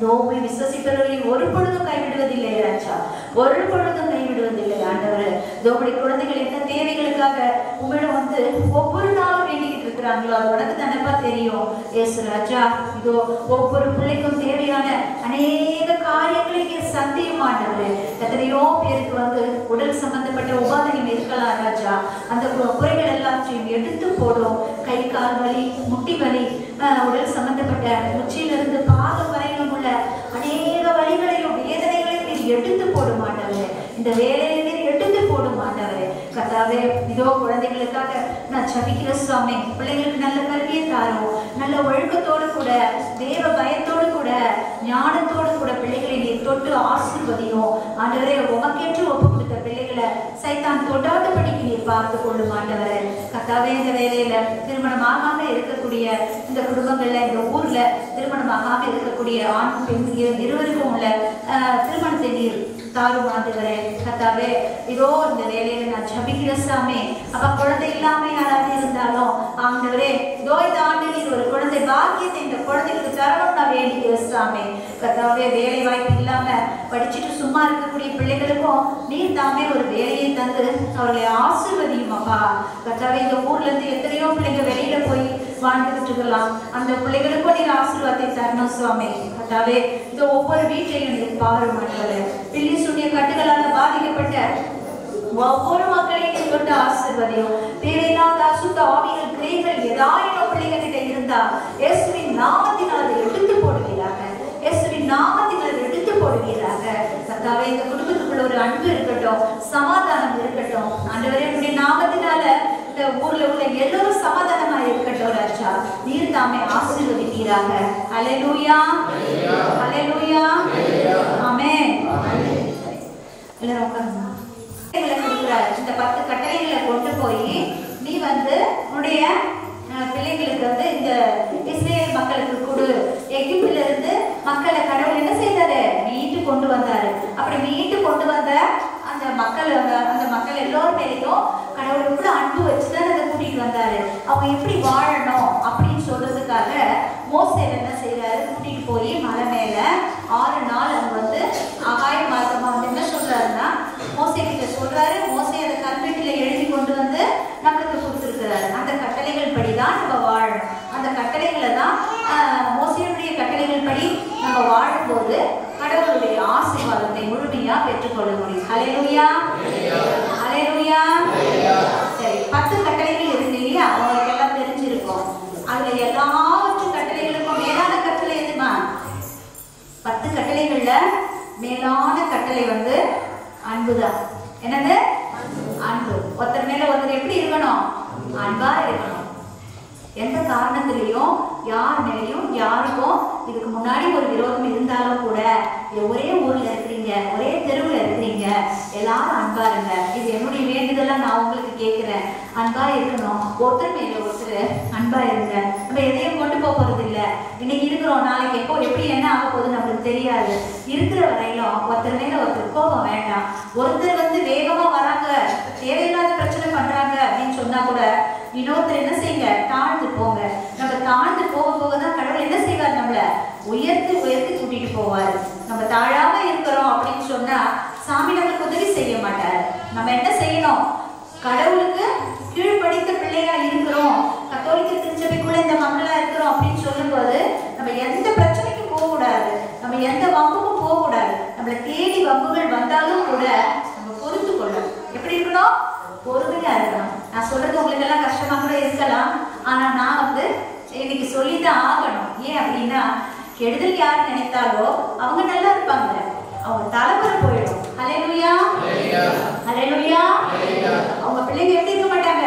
நோவை விசுவசிப்பவர்களை ஒரு பொழுதும் கைவிடுவதில்லை ராஜா. ஒரு பொழுதும் கைவிடுவதில்லை ஆண்டவர். இதோ குழந்தைகள் என்ன தேவைகளுக்காக உங்களிடம் வந்து ஒவ்வொரு நாளும் வேண்டிக்கிட்டு இருக்கிறாங்களோ அது உனக்கு தானப்பா தெரியும். ஏசு ராஜா இதோ ஒவ்வொரு பிள்ளைக்கும் தேவையான அநேக காரியங்களை இங்கே சந்தியும் ஆண்டவர். எத்தனையோ பேருக்கு வந்து உடல் சம்பந்தப்பட்ட உபாதையும் இருக்கலாம் ராஜா. அந்த குறைகள் எல்லாத்தையும் எடுத்து போடும். கை கால் வலி முட்டி வலி ஆஹ், உடல் சம்பந்தப்பட்ட உச்சியிலிருந்து பாதம் வரை உள்ள அநேக வழிகளையும் வேதனைகளையும் நீர் எடுத்து போட மாட்டாங்க இந்த வேலையிலே கத்தாவே இதோ குழந்தைகளுக்காக நான் சபிக்கிற சுவாமி பிள்ளைங்களுக்கு நல்ல கல்வியை தாரும். நல்ல ஒழுக்கத்தோடு கூட தேவ பயத்தோடு கூட ஞானத்தோடு கூட பிள்ளைகளை நீர் தொட்டு ஆசீர்வதியும். ஆண்டவரே உமக்கேற்று ஒப்பு கொடுத்த பிள்ளைகளை சைத்தான் தொடாதபடிக்கு நீர் பார்த்து கொள்ளும் ஆண்டவரே. கத்தாவே இந்த வேலையில திருமணமாகாம இருக்கக்கூடிய இந்த குடும்பங்கள்ல இந்த ஊர்ல திருமணமாகாம இருக்கக்கூடிய ஆண் பெண் இருவருக்கும் உள்ள திருமணத்தை நீர் தாரும் கத்தாவே இதோ இந்த வேலையில நான் ஜபிக்கிற சாமே அப்ப குழந்தை இல்லாம யாராவது இருந்தாலும் ஆண்டவரே இதோ இந்த ஆண்டு ஒரு குழந்தை பாக்கியத்தை இந்த குழந்தைக்கு தரணும் நான் வேண்டிக்கிற சாமே. கத்தாவே வேலை வாய்ப்பு இல்லாம படிச்சுட்டு சும்மா இருக்கக்கூடிய பிள்ளைகளுக்கும் நீர் தாமே ஒரு வேலையை தந்து அவர்களை ஆசிர்வதியும் அப்பா. கத்தாவே இந்த ஊர்ல இருந்து எத்தனையோ பிள்ளைங்க வெளியில போய் வாழ்ந்துகிட்டு இருக்கலாம் அந்த பிள்ளைகளுக்கும் நீர் ஆசீர்வாதத்தை தரணும் சுவாமி கத்தாவே இந்த ஒவ்வொரு வீட்டையும் நீர் பாரும் ஆண்டவரே. ஒவ்வொரு மக்களையும் நீர் தொட்டு ஆசீர்வதியும். தேவையில்லாத அசுத்த ஆவிகள் கிரைகள் ஏதாயிரம் பிள்ளைங்க கிட்ட இருந்தா இயேசுவின் நாமத்தினால் அதை எடுத்து போடுவீராக. இயேசுவின் நாமத்தினால் அதை எடுத்து போடுவீராக. கர்த்தாவே இந்த குடும்பத்துக்குள்ள ஒரு அன்பு இருக்கட்டும் சமாதானம் இருக்கட்டும். ஆண்டவரே உடைய நாமத்தினால இந்த ஊர்ல உள்ள எல்லோரும் சமாதானமா இருக்கட்டும் ராஜா. நீர் தாமே ஆசீர்வதிப்பீராக. ஹalleluya ஹalleluya ஆமென் எல்லாரும் உட்காருங்க. கட்டளைகளை இந்த பத்து கட்டளைகளை கொண்டு போய் நீ வந்து உன்னுடைய பிள்ளைங்களுக்கு வந்து இந்த இஸ்ரேல் மக்களுக்கு கொடு. எகிப்துல இருந்து மக்களை கடவுள் என்ன செய்தாரு? மீட்டு கொண்டு வந்தாரு. அப்படி மீட்டு கொண்டு வந்த அந்த மக்கள் அந்த- அந்த மக்கள் எல்லோரும் மேலேயும் கடவுள் எவ்வளவு அன்பு வச்சுதான் அதை கூட்டிட்டு வந்தாரு. அவங்க எப்படி வாழணும் அப்படின்னு சொல்றதுக்காக மோசேல் என்ன செய்யறாரு கூட்டிட்டு போய் மலை மேல ஆறு நாள் அங்க வந்து ஆகாய மார்க்கமா வந்து என்ன சொல்றாருன்னா மோசே கிட்ட சொல்றாரு. மோசை அதை கல்வெட்டுல எழுதி கொண்டு வந்து நம்மளுக்கு கொடுத்துருக்கிறாரு. அந்த கட்டளைகள் படி தான் நம்ம வாழணும். அந்த கட்டளைகளை தான் மோசையுடைய கட்டளைகள் படி நம்ம வாழும்போது கடவுளுடைய ஆசீர்வாதத்தை முழுமையா பெற்றுக்கொள்ள முடியும். ஹalleluya. ஹalleluya. சரி பத்து கட்டளைகள் இருந்து இல்லையா? அவங்களுக்கு எல்லாம் தெரிஞ்சிருக்கும். அதுல எல்லாவற்றும் கட்டளைகளுக்கும் மேலான கட்டளை எதுமா? பத்து கட்டளைகள்ல மேலான கட்டளை வந்து அன்புதான். என்னது? அன்பு. ஒருத்தர் மேல ஒருத்தர் எப்படி இருக்கணும்? அன்பா இருக்கணும். எந்த காரணத்திலையும் யார் மேலையும் யாருக்கும் இதுக்கு முன்னாடி ஒரு விரோதம் இருந்தாலும் கூட ஒரே ஊர்ல இருக்கிறீங்க ஒரே தெருவுல இருக்கிறீங்க. எல்லாரும் அன்பா இருங்க. இது என்னுடைய வேண்டுதலா நான் உங்களுக்கு கேட்கிறேன். அன்பா இருக்கணும். ஒருத்தர் மேல ஒருத்தர் அன்பா இருங்க. நம்ம எதையும் கொண்டு போக போறது இல்ல. இன்னைக்கு இருக்கிறோம். நாளைக்கு எப்போ எப்படி என்ன ஆக போகுது நம்மளுக்கு தெரியாது. இருக்கிற வரையிலும் ஒருத்தர் மேல ஒருத்தர் கோபம் வேண்டாம். ஒருத்தர் வந்து வேகமா வராங்க. தேவையில்லாத பிரச்சனை பண்றாங்க அப்படின்னு சொன்னா கூட இன்னொருத்தர் என்ன செய்யுங்க? தாழ்ந்து போங்க. நம்ம தாழ்ந்து போக போக தான் கடவுள் என்ன செய்வார் நம்மள? உயர்த்தி உயர்த்தி கூட்டிட்டு போவார். நம்ம தாழாம இருக்கிறோம் அப்படின்னு சொன்னா சாமி நம்மளுக்கு உதவி செய்ய மாட்டார். நம்ம என்ன செய்யணும்? கடவுளுக்கு கீழ்ப்படித்த பிள்ளையா இருக்கிறோம். கத்தோலிக்க திருச்சபைக்குள்ள இந்த மக்களா இருக்கிறோம் அப்படின்னு சொல்லும்போது நம்ம எந்த பிரச்சனைக்கும் போக கூடாது நம்ம எந்த வம்புக்கும் போக கூடாது நம்மளை தேடி வம்புகள் வந்தாலும் கூட நம்ம பொறுத்து கொள்ளணும். எப்படி இருக்கணும்? பொறுமையா இருக்கணும். நான் சொல்றது உங்களுக்கு எல்லாம் கஷ்டமா கூட இருக்கலாம். ஆனா நான் வந்து இன்னைக்கு சொல்லிதான் ஆகணும். ஏன் அப்படின்னா கெடுதல் யார் நினைத்தாலோ அவங்க நல்லா இருப்பாங்க. அவங்க தலைமுறை போயிடும். அலையலுயா அலையலுயா அவங்க பிள்ளைங்க எப்படி இருக்க மாட்டாங்க?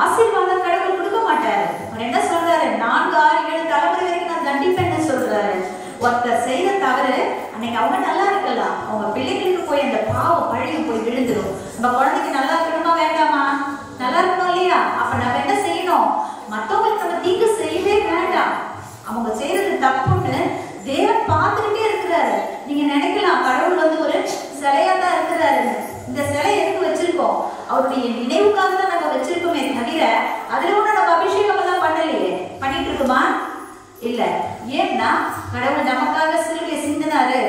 ஆசீர்வாதம் கடவுள் கொடுக்க மாட்டாரு. அவர் என்ன சொல்றாரு? நான்கு ஆறு ஏழு தலைமுறை வரைக்கும் நான் தண்டிப்பேன்னு சொல்றாரு. ஒருத்தர் செய்த தவறு அன்னைக்கு அவங்க நல்லா இருக்கலாம். அவங்க பிள்ளைங்களுக்கு போய் அந்த பாவம் பழியும் போய் விழுந்துடும் நம்ம குழந்தைக்கு நல்லா இருக்கணுமா வேண்டாமா? நல்லா இருக்கணும் இல்லையா? அப்ப நம்ம என்ன செய்யணும்? மத்தவங்களுக்கு நம்ம தீங்கு அவங்க செய்யறது தப்புன்னு தேவன் பார்த்துக்கிட்டே இருக்கிறாரு. நீங்க நினைக்கலாம் கடவுள் வந்து ஒரு சிலையா தான் இருக்கிறாரு இந்த சிலை எதுக்கு வச்சிருக்கோம்? அவருடைய நினைவுக்காக தான் நம்ம வச்சிருக்கோமே தவிர அதுல கூட நம்ம அபிஷேகம் எல்லாம் பண்ணலையே. பண்ணிட்டு இருக்குமா? இல்ல. ஏன்னா கடவுள் நமக்காக சிலுவையை சிந்தினாரு.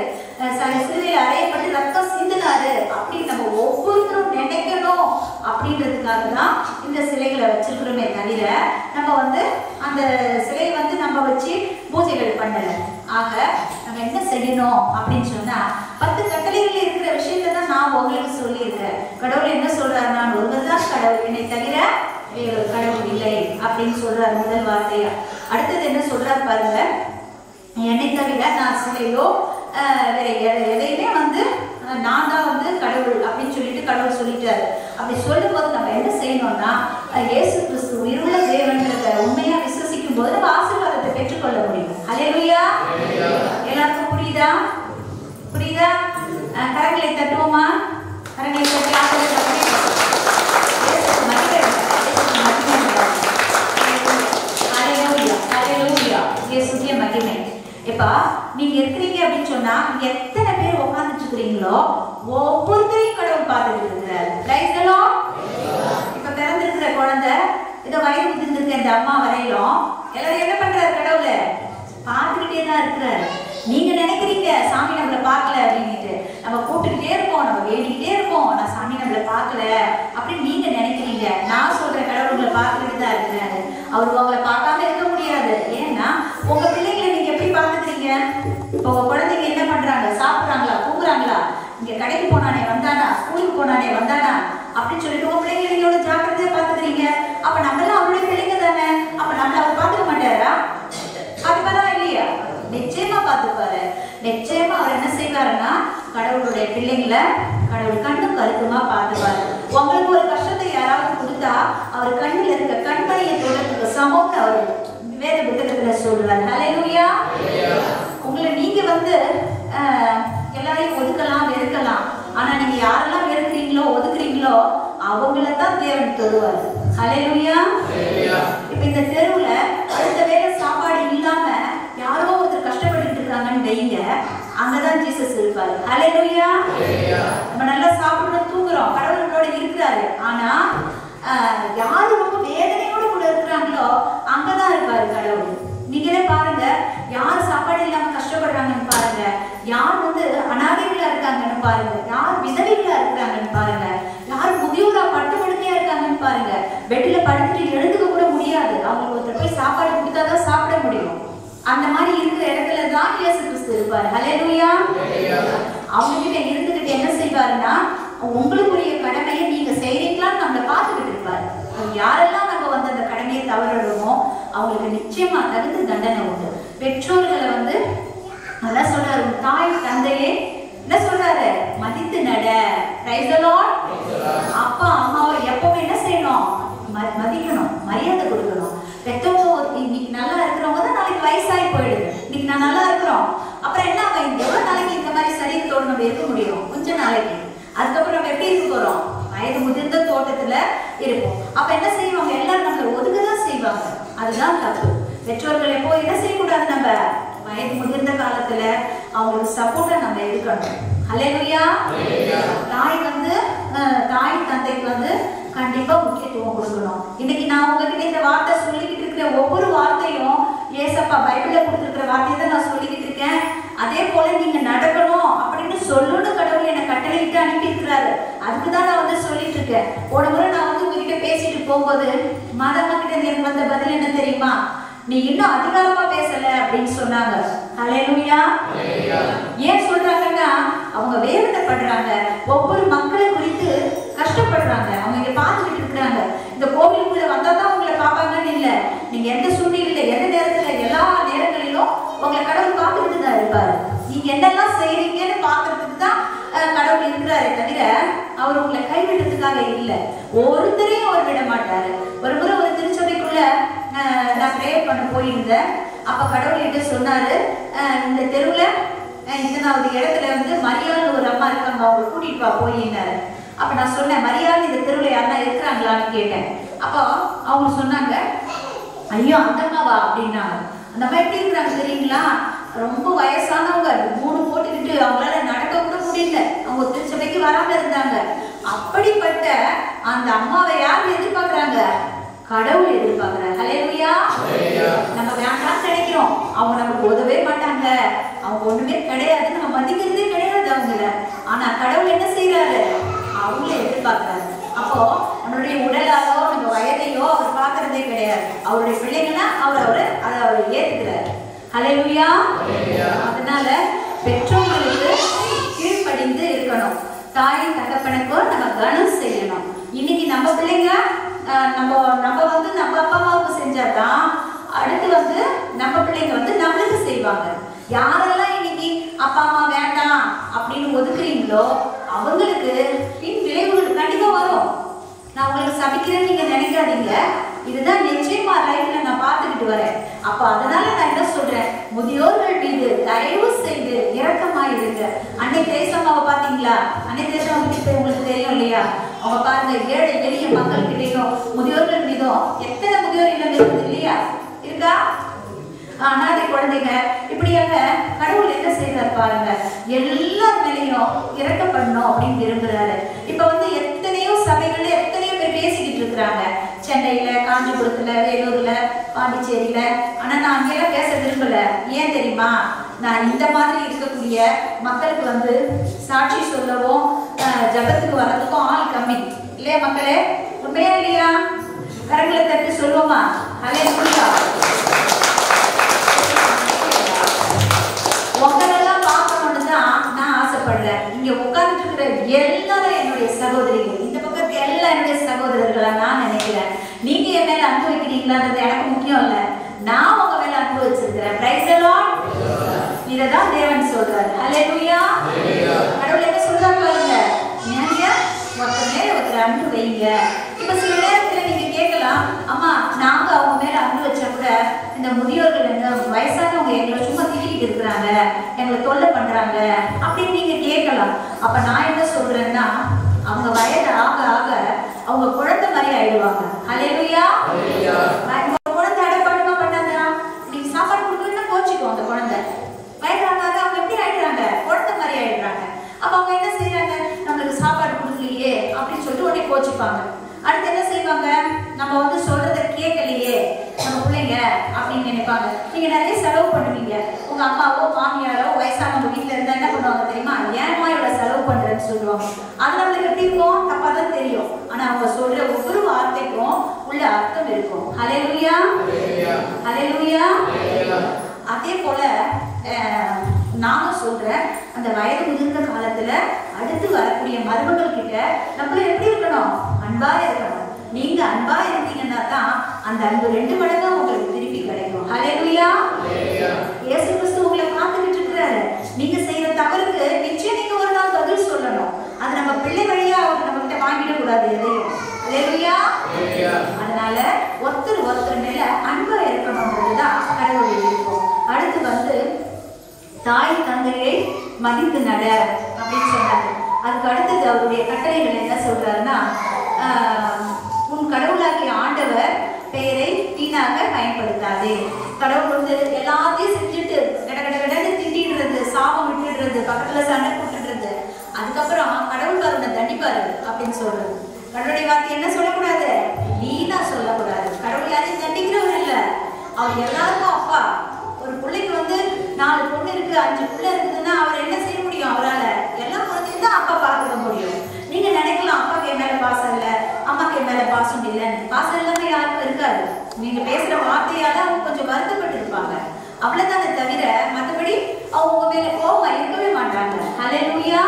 அஹ் சிலுவையில் அறையப்பட்டு ரத்தம் சிந்தினாரு. அப்படின்னு நம்ம ஒவ்வொருத்தரும் நினைக்கணும் அப்படின்றதுக்காக தான் இந்த சிலைகளை வச்சிருக்கிறோமே தவிர நம்ம வந்து அந்த சிலையை வந்து நம்ம வச்சு பூஜைகள் பண்ணல ஆக நம்ம என்ன செய்யணும் அப்படின்னு சொன்னா பத்து கட்டளைகள் இருக்கிற விஷயத்தை தான் நான் உங்களுக்கு சொல்லியிருக்கேன். கடவுள் என்ன சொல்றாரு? நான் ஒருவர் தான் கடவுள் என்னை தவிர வேறு கடவுள் இல்லை அப்படின்னு சொல்றாரு முதல் வார்த்தையா. அடுத்தது என்ன சொல்றாரு பாருங்க என்னை தவிர நான் சிலையோ வேற எதையுமே வந்து நான் தான் வந்து கடவுள் அப்படின்னு சொல்லிட்டு கடவுள் சொல்லிட்டாரு. அப்படி சொல்லும்போது நம்ம என்ன செய்யணும்னா இயேசு கிறிஸ்து உயிருள்ள தேவன்றத உண்மையா விசுவசிக்கும் போது ஆசீர்வாதத்தை பெற்றுக்கொள்ள முடியும். ஹalleluya எல்லாருக்கும் புரியுதா? புரியுதா? கரங்களை தட்டுவோமா? கரங்களை தட்டி மகிமை இப்ப நீங்க இருக்கிறீங்க அப்படின்னு சொன்னா இங்க எத்தனை பேர் உட்கார்ந்துட்டு இருக்கிறீங்களோ ஒவ்வொருத்தரையும் கடவுள் பார்த்துட்டு இருக்கிறாரு. இப்ப பிறந்திருக்கிற குழந்தை இதோ வயது முதிர்ந்திருக்க இந்த அம்மா வரையிலும் எல்லாரும் என்ன பண்றாரு கடவுளை? பார்த்துக்கிட்டே தான் இருக்கிறாரு. நீங்க நினைக்கிறீங்க சாமி நம்மளை பார்க்கல அப்படின்ட்டு நம்ம கூப்பிட்டுக்கிட்டே இருக்கோம் நம்ம வேண்டிக்கிட்டே இருக்கோம் நான் சாமி நம்மளை பார்க்கல அப்படின்னு நீங்க நினைக்கிறீங்க. நான் சொல்ற கடவுள் உங்களை பார்த்துக்கிட்டு தான் இருக்கிறாரு. அவர் உங்களை பார்க்காம இருக்க முடியாது. ஏன்னா உங்க பிள்ளைங்களை நீங்க எப்படி பார்த்துக்கிறீங்க? இப்போ உங்க குழந்தைங்க என்ன பண்றாங்க? சாப்பிட்றாங்களா? தூங்குறாங்களா? இங்க கடைக்கு போனானே வந்தானா? ஸ்கூலுக்கு போனானே வந்தானா? அப்படின்னு சொல்லிட்டு உங்க பிள்ளைங்களை நீங்க எவ்வளவு ஜாக்கிரதையா பார்த்துக்கிறீங்க? அப்ப நம்மளாம் அவருடைய பிள்ளைங்க தானே அப்ப நம்மள அவர் பார்த்துக்க மாட்டாரா பார்த்துப்பாரா இல்லையா நிச்சயமா பார்த்துப்பாரு நிச்சயமா அவர் என்ன செய்வாருன்னா கடவுளுடைய பிள்ளைங்களை கடவுள் கண்ணும் கருத்துமா பார்த்துப்பாரு. உங்களுக்கு ஒரு கஷ்டத்தை யாராவது கொடுத்தா அவர் கண்ணில் இருக்க கண்மணியை தொடர்புக்கு சமம்னு அவர் வேத புத்தகத்துல சொல்றாரு. ஹalleluya உங்களை நீங்க வந்து எல்லாரையும் ஒதுக்கலாம் வெறுக்கலாம். ஆனா நீங்க யாரெல்லாம் வெறுக்கிறீங்களோ ஒதுக்குறீங்களோ அவங்கள தான் தேவன் தொடுவார். ஹalleluya இப்ப இந்த தெருவுல அடுத்த வேளை சாப்பாடு இல்லாம யாரோ ஒருத்தர் கஷ்டப்பட்டுட்டு இருக்காங்கன்னு வைங்க இருப்பாரு ஹalleluya நம்ம நல்லா சாப்பிடணும் தூங்குறோம். கடவுள் நம்மளோட இருக்கிறாரு. ஆனா யாரு ரொம்ப வேதனையோட கூட இருக்கிறாங்களோ அங்கதான் இருப்பாரு கடவுள். நீங்களே பாருங்க யார் சாப்பாடு இல்லாம கஷ்டப்படுறாங்கன்னு பாருங்க. யார் வந்து அனாதைகளா இருக்காங்கன்னு பாருங்க. யார் விதவைகளா இருக்கிறாங்கன்னு பாருங்க. யார் முதியோரா பட்டு படுக்கையா இருக்காங்கன்னு பாருங்க. பெட்ல படுத்துட்டு எழுந்துக்க கூட முடியாது. அந்த மாதிரி இருக்கிற இடத்துல தான் இயேசு கிறிஸ்து இருப்பார். ஹலேலூயா அவங்க கிட்ட இருந்துகிட்டு என்ன செய்வாருன்னா உங்களுக்குரிய கடமையை நீங்க செய்றீங்களான்னு நம்மளை பார்த்துக்கிட்டு இருப்பார். யாரெல்லாம் நம்ம வந்து அந்த கடமையை தவறிடுமோ அவங்களுக்கு நிச்சயமா தகுந்த தண்டனை உண்டு. பெற்றோர்களை வந்து அதான் சொல்றாரு தாய் தந்தையே என்ன சொல்றாரு? மதித்து நட. அப்பா அம்மாவை எப்பவுமே என்ன செய்யணும்? மதிக்கணும் மரியாதை கொடுக்கணும். பெற்றவங்க இன்னைக்கு நல்லா இருக்கிறவங்க தான் நாளைக்கு வயசாகி போயிடுது. இன்னைக்கு நான் நல்லா இருக்கிறோம். அப்புறம் என்ன ஆகும்? எவ்வளவு நாளைக்கு இந்த மாதிரி சரீரத்தோடு நம்ம இருக்க முடியும்? கொஞ்ச நாளைக்கு. அதுக்கப்புறம் நம்ம எப்படி இருக்க போறோம்? வயது முதிர்ந்த தோட்டத்துல இருப்போம். அப்ப என்ன செய்வாங்க? எல்லாரும் நம்மளை ஒதுக்கதான் செய்வாங்க? அதுதான் தப்பு. பெற்றோர்கள் எப்போ என்ன செய்யக்கூடாது நம்ம? வயது முதிர்ந்த காலத்துல அவங்களுக்கு சப்போர்ட்டா நம்ம இருக்கணும். அல்லேலூயா தாய் வந்து தாய் தந்தைக்கு வந்து கண்டிப்பா முக்கியத்துவம் கொடுக்கணும். இன்னைக்கு நான் உங்ககிட்ட இந்த வார்த்தை சொல்லிக்கிட்டு இருக்கிற ஒவ்வொரு வார்த்தையும் ஏசப்பா பைபிள்ல கொடுத்துருக்கிற வார்த்தையை தான் நான் சொல்லிக்கிட்டு இருக்கேன். அதே போல நீங்க நடக்கணும் அப்படின்னு சொல்லணும்னு கடவுள் என்னை கட்டளையிட்டு அனுப்பியிருக்கிறாரு. அதுக்கு தான் நான் வந்து சொல்லிட்டு இருக்கேன். ஒரு முறை நான் வந்து உங்ககிட்ட பேசிட்டு போகும்போது மதமா கிட்ட எனக்கு வந்த பதில் என்ன தெரியுமா? நீ இன்னும் அதிகாரமா பேசல அப்படின்னு சொன்னாங்க. அலையலுயா ஏன் சொல்றாங்கன்னா அவங்க வேதனைப்படுறாங்க. ஒவ்வொரு மக்களை குறித்து கஷ்டப்படுறாங்க அவங்க இங்க பார்த்துக்கிட்டு இருக்கிறாங்க இந்த கோவிலுக்குள்ள வந்தா தான் உங்களை பார்ப்பாங்கன்னு இல்ல. நீங்க எந்த சூழ்நிலையில எந்த நேரத்துல எல்லா நேரங்களிலும் உங்களை கடவுள் பார்த்துக்கிட்டு தான் இருப்பாரு. நீங்க என்னெல்லாம் செய்றீங்கன்னு பார்க்கறதுக்கு தான் கடவுள் இருக்கிறாரே தவிர அவர் உங்களை கைவிடுறதுக்காக இல்ல. ஒருத்தரையும் அவர் விட மாட்டாரு. ஒரு முறை ஒரு திருச்சபைக்குள்ள நான் ப்ரேயர் பண்ண போயிருந்தேன். அப்ப கடவுள் என்கிட்ட சொன்னாரு இந்த தெருவுல இத்தனாவது இடத்துல வந்து மரியாதை ஒரு அம்மா இருக்காங்க அவங்க கூட்டிட்டு வா போயின்னாரு. அப்ப நான் சொன்னேன் மரியாதை இந்த தெருவில் யாருன்னா இருக்கிறாங்களான்னு கேட்டேன். அப்போ அவங்க சொன்னாங்க ஐயோ அந்த அம்மாவா? அப்படின்னாங்க. அந்த அம்மா எப்படி இருக்கிறாங்க தெரியுங்களா? ரொம்ப வயசானவங்க மூணு போட்டுக்கிட்டு அவங்களால நடக்க கூட முடியல. அவங்க திருச்சபைக்கு வராம இருந்தாங்க. அப்படிப்பட்ட அந்த அம்மாவை யார் எதிர்பார்க்கறாங்க? கடவுள் எதிர்பார்க்கறாங்க ஹalleluya. நம்ம வேண்டாம் நினைக்கிறோம். அவங்க நமக்கு உதவே மாட்டாங்க. அவங்க ஒண்ணுமே கிடையாது நம்ம மதிக்கிறதே கிடையாது அவங்கள. ஆனா கடவுள் என்ன செய்யறாரு அவங்கள எதிர்பார்க்கறாரு. அப்போ நம்மளுடைய உடலாலோ நம்ம வயதையோ அவர் பார்க்கறதே கிடையாது. அவருடைய பிள்ளைங்கன்னா அவர் அவரு அதை அவர் ஏத்துக்கிறாரு. ஹalleluya. அதனால பெற்றோர்களுக்கு கீழ்ப்படிந்து இருக்கணும். தாய் தகப்பனுக்கும் நம்ம கனம் செய்யணும். இன்னைக்கு நம்ம பிள்ளைங்க நம்ம நம்ம வந்து நம்ம அப்பா அம்மாவுக்கு செஞ்சாதான் அடுத்து வந்து நம்ம பிள்ளைங்க வந்து நம்மளுக்கு செய்வாங்க. யாரெல்லாம் இன்னைக்கு அப்பா அம்மா வேண்டாம் அப்படின்னு ஒதுக்குறீங்களோ அவங்களுக்கு பின் விளைவுகள் கண்டிப்பாக வரும். நான் உங்களுக்கு சபிக்கிறேன்னு நீங்க நினைக்காதீங்க. இதுதான் நிச்சயமா லைஃப்ல நான் பார்த்துக்கிட்டு வரேன். அப்ப அதனால நான் என்ன சொல்றேன்? முதியோர்கள் மீது தயவு செய்து இரக்கமாயிருங்க அன்னை தேசமாவை பாத்தீங்களா அன்னை தேசம் கிட்ட உங்களுக்கு தெரியும் இல்லையா? அவங்க பாருங்க ஏழை எளிய மக்கள் கிட்டேயும் முதியோர்கள் மீதும் எத்தனை முதியோர் இல்லம் இருக்குது இல்லையா? இருக்கா? அனாதை குழந்தைங்க இப்படியாக கடவுள் என்ன செய்தார் பாருங்க எல்லார் மேலேயும் இறக்கப்படணும் அப்படின்னு விரும்புறாரு. இப்ப வந்து எத்தனையோ சபைகள்ல எத்தனையோ பேர் பேசிக்கிட்டு இருக்கிறாங்க. சென்னையில காஞ்சிபுரத்துல வேலூர்ல பாண்டிச்சேரியில. ஆனா நான் அங்கெல்லாம் பேச விரும்பல. ஏன் தெரியுமா? நான் இந்த மாதிரி இருக்கக்கூடிய மக்களுக்கு வந்து சாட்சி சொல்லவும் ஜபத்துக்கு ஜெபத்துக்கு வர்றதுக்கும் ஆள் கம்மி. இல்லையா மக்களே? உண்மையா இல்லையா? கரங்களை தட்டி சொல்லுவோமா? அலே உங்களெல்லாம் பார்க்கணும்னு தான் நான் ஆசைப்படுறேன். இங்க உட்கார்ந்துட்டு இருக்கிற எல்லாரும் என்னுடைய சகோதரிகள். இந்த பக்கத்து எல்லா என்னுடைய சகோதரர்களா நான் நினைக்கிறேன். நீங்க என் மேல அன்பு வைக்கிறீங்களான்றது எனக்கு முக்கியம் இல்ல. நான் உங்க மேல அன்பு வச்சிருக்கிறேன். பிரைஸ் எல்லாம் இததான் தேவன் சொல்றாரு. ஹalleluya கடவுள் என்ன சொல்றாரு பாருங்க. ஒருத்தர் மேல ஒருத்தர் அன்பு வைங்க. இப்ப சில நேரம் கேட்கலாம் அம்மா நாங்க அவங்க மேல அன்பு வச்சா கூட இந்த முதியோர்கள் இந்த வயசானவங்க எங்களை சும்மா திட்டிக்கிட்டு இருக்கிறாங்க எங்களை தொல்லை பண்றாங்க அப்படின்னு நீங்க கேட்கலாம். அப்ப நான் என்ன சொல்றேன்னா அவங்க வயது ஆக ஆக அவங்க குழந்தை மாதிரி ஆயிடுவாங்க. உங்க குழந்தை அடப்பாடுமா பண்ணாதா நீங்க சாப்பாடு கொடுக்கலன்னா கோச்சிக்கும் அந்த குழந்தை. வயதாக ஆக அவங்க எப்படி ஆயிடுறாங்க? குழந்தை மாதிரி ஆயிடுறாங்க. அப்ப அவங்க என்ன செய்யறாங்க நம்மளுக்கு சாப்பாடு கொடுக்கலையே அப்படின்னு சொல்லிட்டு உடனே கோச்சிப்பாங்க. அடுத்து என்ன செய்வாங்க? நம்ம வந்து சொல்றத கேட்கலையே நம்ம பிள்ளைங்க அப்படின்னு நினைப்பாங்க. நீங்க நிறைய செலவு பண்ணுவீங்க. உங்க அம்மாவோ மாமியாரோ வயசானவங்க வீட்டுல இருந்தா என்ன பண்ணுவாங்க தெரியுமா? ஏன்மா இவ்வளவு செலவு பண்றேன்னு சொல்லுவாங்க. அது நம்மளுக்கு எப்படி இருக்கும்? தப்பா தான் தெரியும். ஆனா அவங்க சொல்ற ஒவ்வொரு வார்த்தைக்கும் உள்ள அர்த்தம் இருக்கும். ஹalleluya. ஹalleluya. அதே போல நானும் சொல்றேன். அந்த வயது முதிர்ந்த காலத்துல அடுத்து வரக்கூடிய மருமகள் கிட்ட நம்மள எப்படி இருக்கணும்? அன்பா இருக்கணும். நீங்க அன்பா இருந்தீங்கன்னா தான் அந்த அன்பு ரெண்டு மடங்கா உங்களுக்கு திருப்பி கிடைக்கும். ஹalleluya இயேசு கிறிஸ்து உங்களை காத்துக்கிட்டு இருக்கிறாரு. நீங்க செய்யற தவறுக்கு நிச்சயம் நீங்க ஒரு நாள் பதில் சொல்லணும். அது நம்ம பிள்ளை வழியா அவர் நம்ம கிட்ட வாங்கிட கூடாது எதையும் ஹalleluya அதனால ஒருத்தர் ஒருத்தர் மேல அன்பா இருக்கணும்ன்றதுதான் கடவுள் இருக்கும் அடுத்து வந்து தாய் தந்தையை மதித்து நட அப்படின்னு சொன்னாரு. அதுக்கு அடுத்தது அவருடைய கட்டளைகள் என்ன சொல்றாருன்னா உன் கடவுளாகிய ஆண்டவர் பெயரை வீணாக பயன்படுத்தாதே. கடவுள் வந்து எல்லாத்தையும் செஞ்சுட்டு கட கட கடன்னு திட்டிடுறது சாபம் விட்டுடுறது பக்கத்துல சண்டை போட்டுடுறது. அதுக்கப்புறம் கடவுள் அவனை தண்டிப்பாரு அப்படின்னு சொல்றது. கடவுளுடைய வார்த்தை என்ன சொல்லக்கூடாது? நீ தான் சொல்லக்கூடாது. கடவுள் யாரையும் தண்டிக்கிறவர் இல்ல. அவர் எல்லாருக்கும் அப்பா. ஒரு பிள்ளைக்கு வந்து நாலு பொண்ணு இருக்கு அஞ்சு பிள்ளை இருக்குதுன்னா அவர் என்ன செய்ய முடியும் அவரால்? எல்லா குழந்தையும் தான் அப்பா பார்த்துக்க முடியும். நீங்க நினைக்கலாம் அப்பாவுக்கு என் மேல பாசம் இல்லை. அம்மாக்கு என் மேல பாசம் இல்லைன்னு பாசம் இல்லாம யாருக்கும் இருக்காது. நீங்க பேசுற வார்த்தையால அவங்க கொஞ்சம் வருத்தப்பட்டு இருப்பாங்க அவ்வளவுதானே தவிர மற்றபடி அவங்க மேல கோபம் இருக்கவே மாட்டாங்க. ஹalleluya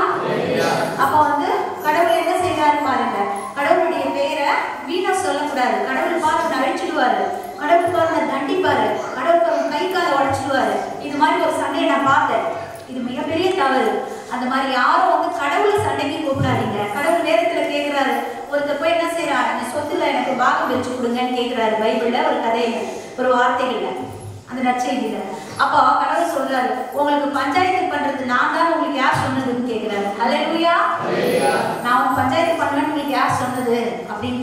அப்ப வந்து கடவுள் என்ன செய்யறாரு பாருங்க. கடவுளுடைய பெயரை வீணா சொல்லக்கூடாது. கடவுள் பார்த்து நழிச்சிடுவாரு கடவுள் பார்த்து தண்டிப்பாரு. கடவுள் பாருங்க கை காலை உடைச்சிடுவாரு. இது மாதிரி ஒரு சண்டையை நான் பார்த்தேன். இது மிகப்பெரிய தவறு. அந்த மாதிரி யாரும் வந்து கடவுளை சண்டைக்கு கூப்பிடாதீங்க கடவுள் நேரத்துல கேக்குறாரு ஒருத்தர் போய் என்ன செய்யறாரு அந்த சொத்துல எனக்கு பாகம் வச்சு கொடுங்கன்னு கேக்குறாரு பைபிள்ல ஒரு கதையில ஒரு வார்த்தைகள்ல அந்த நற்செய்தியில. அப்போ கடவுள் சொல்றாரு உங்களுக்கு பஞ்சாயத்து பண்றது நான் தான் உங்களுக்கு யார் சொன்னதுன்னு கேக்குறாரு. ஹalleluya. நான் பஞ்சாயத்து பண்ணுவேன்னு உங்களுக்கு யார் சொன்னது? அப்படின்னு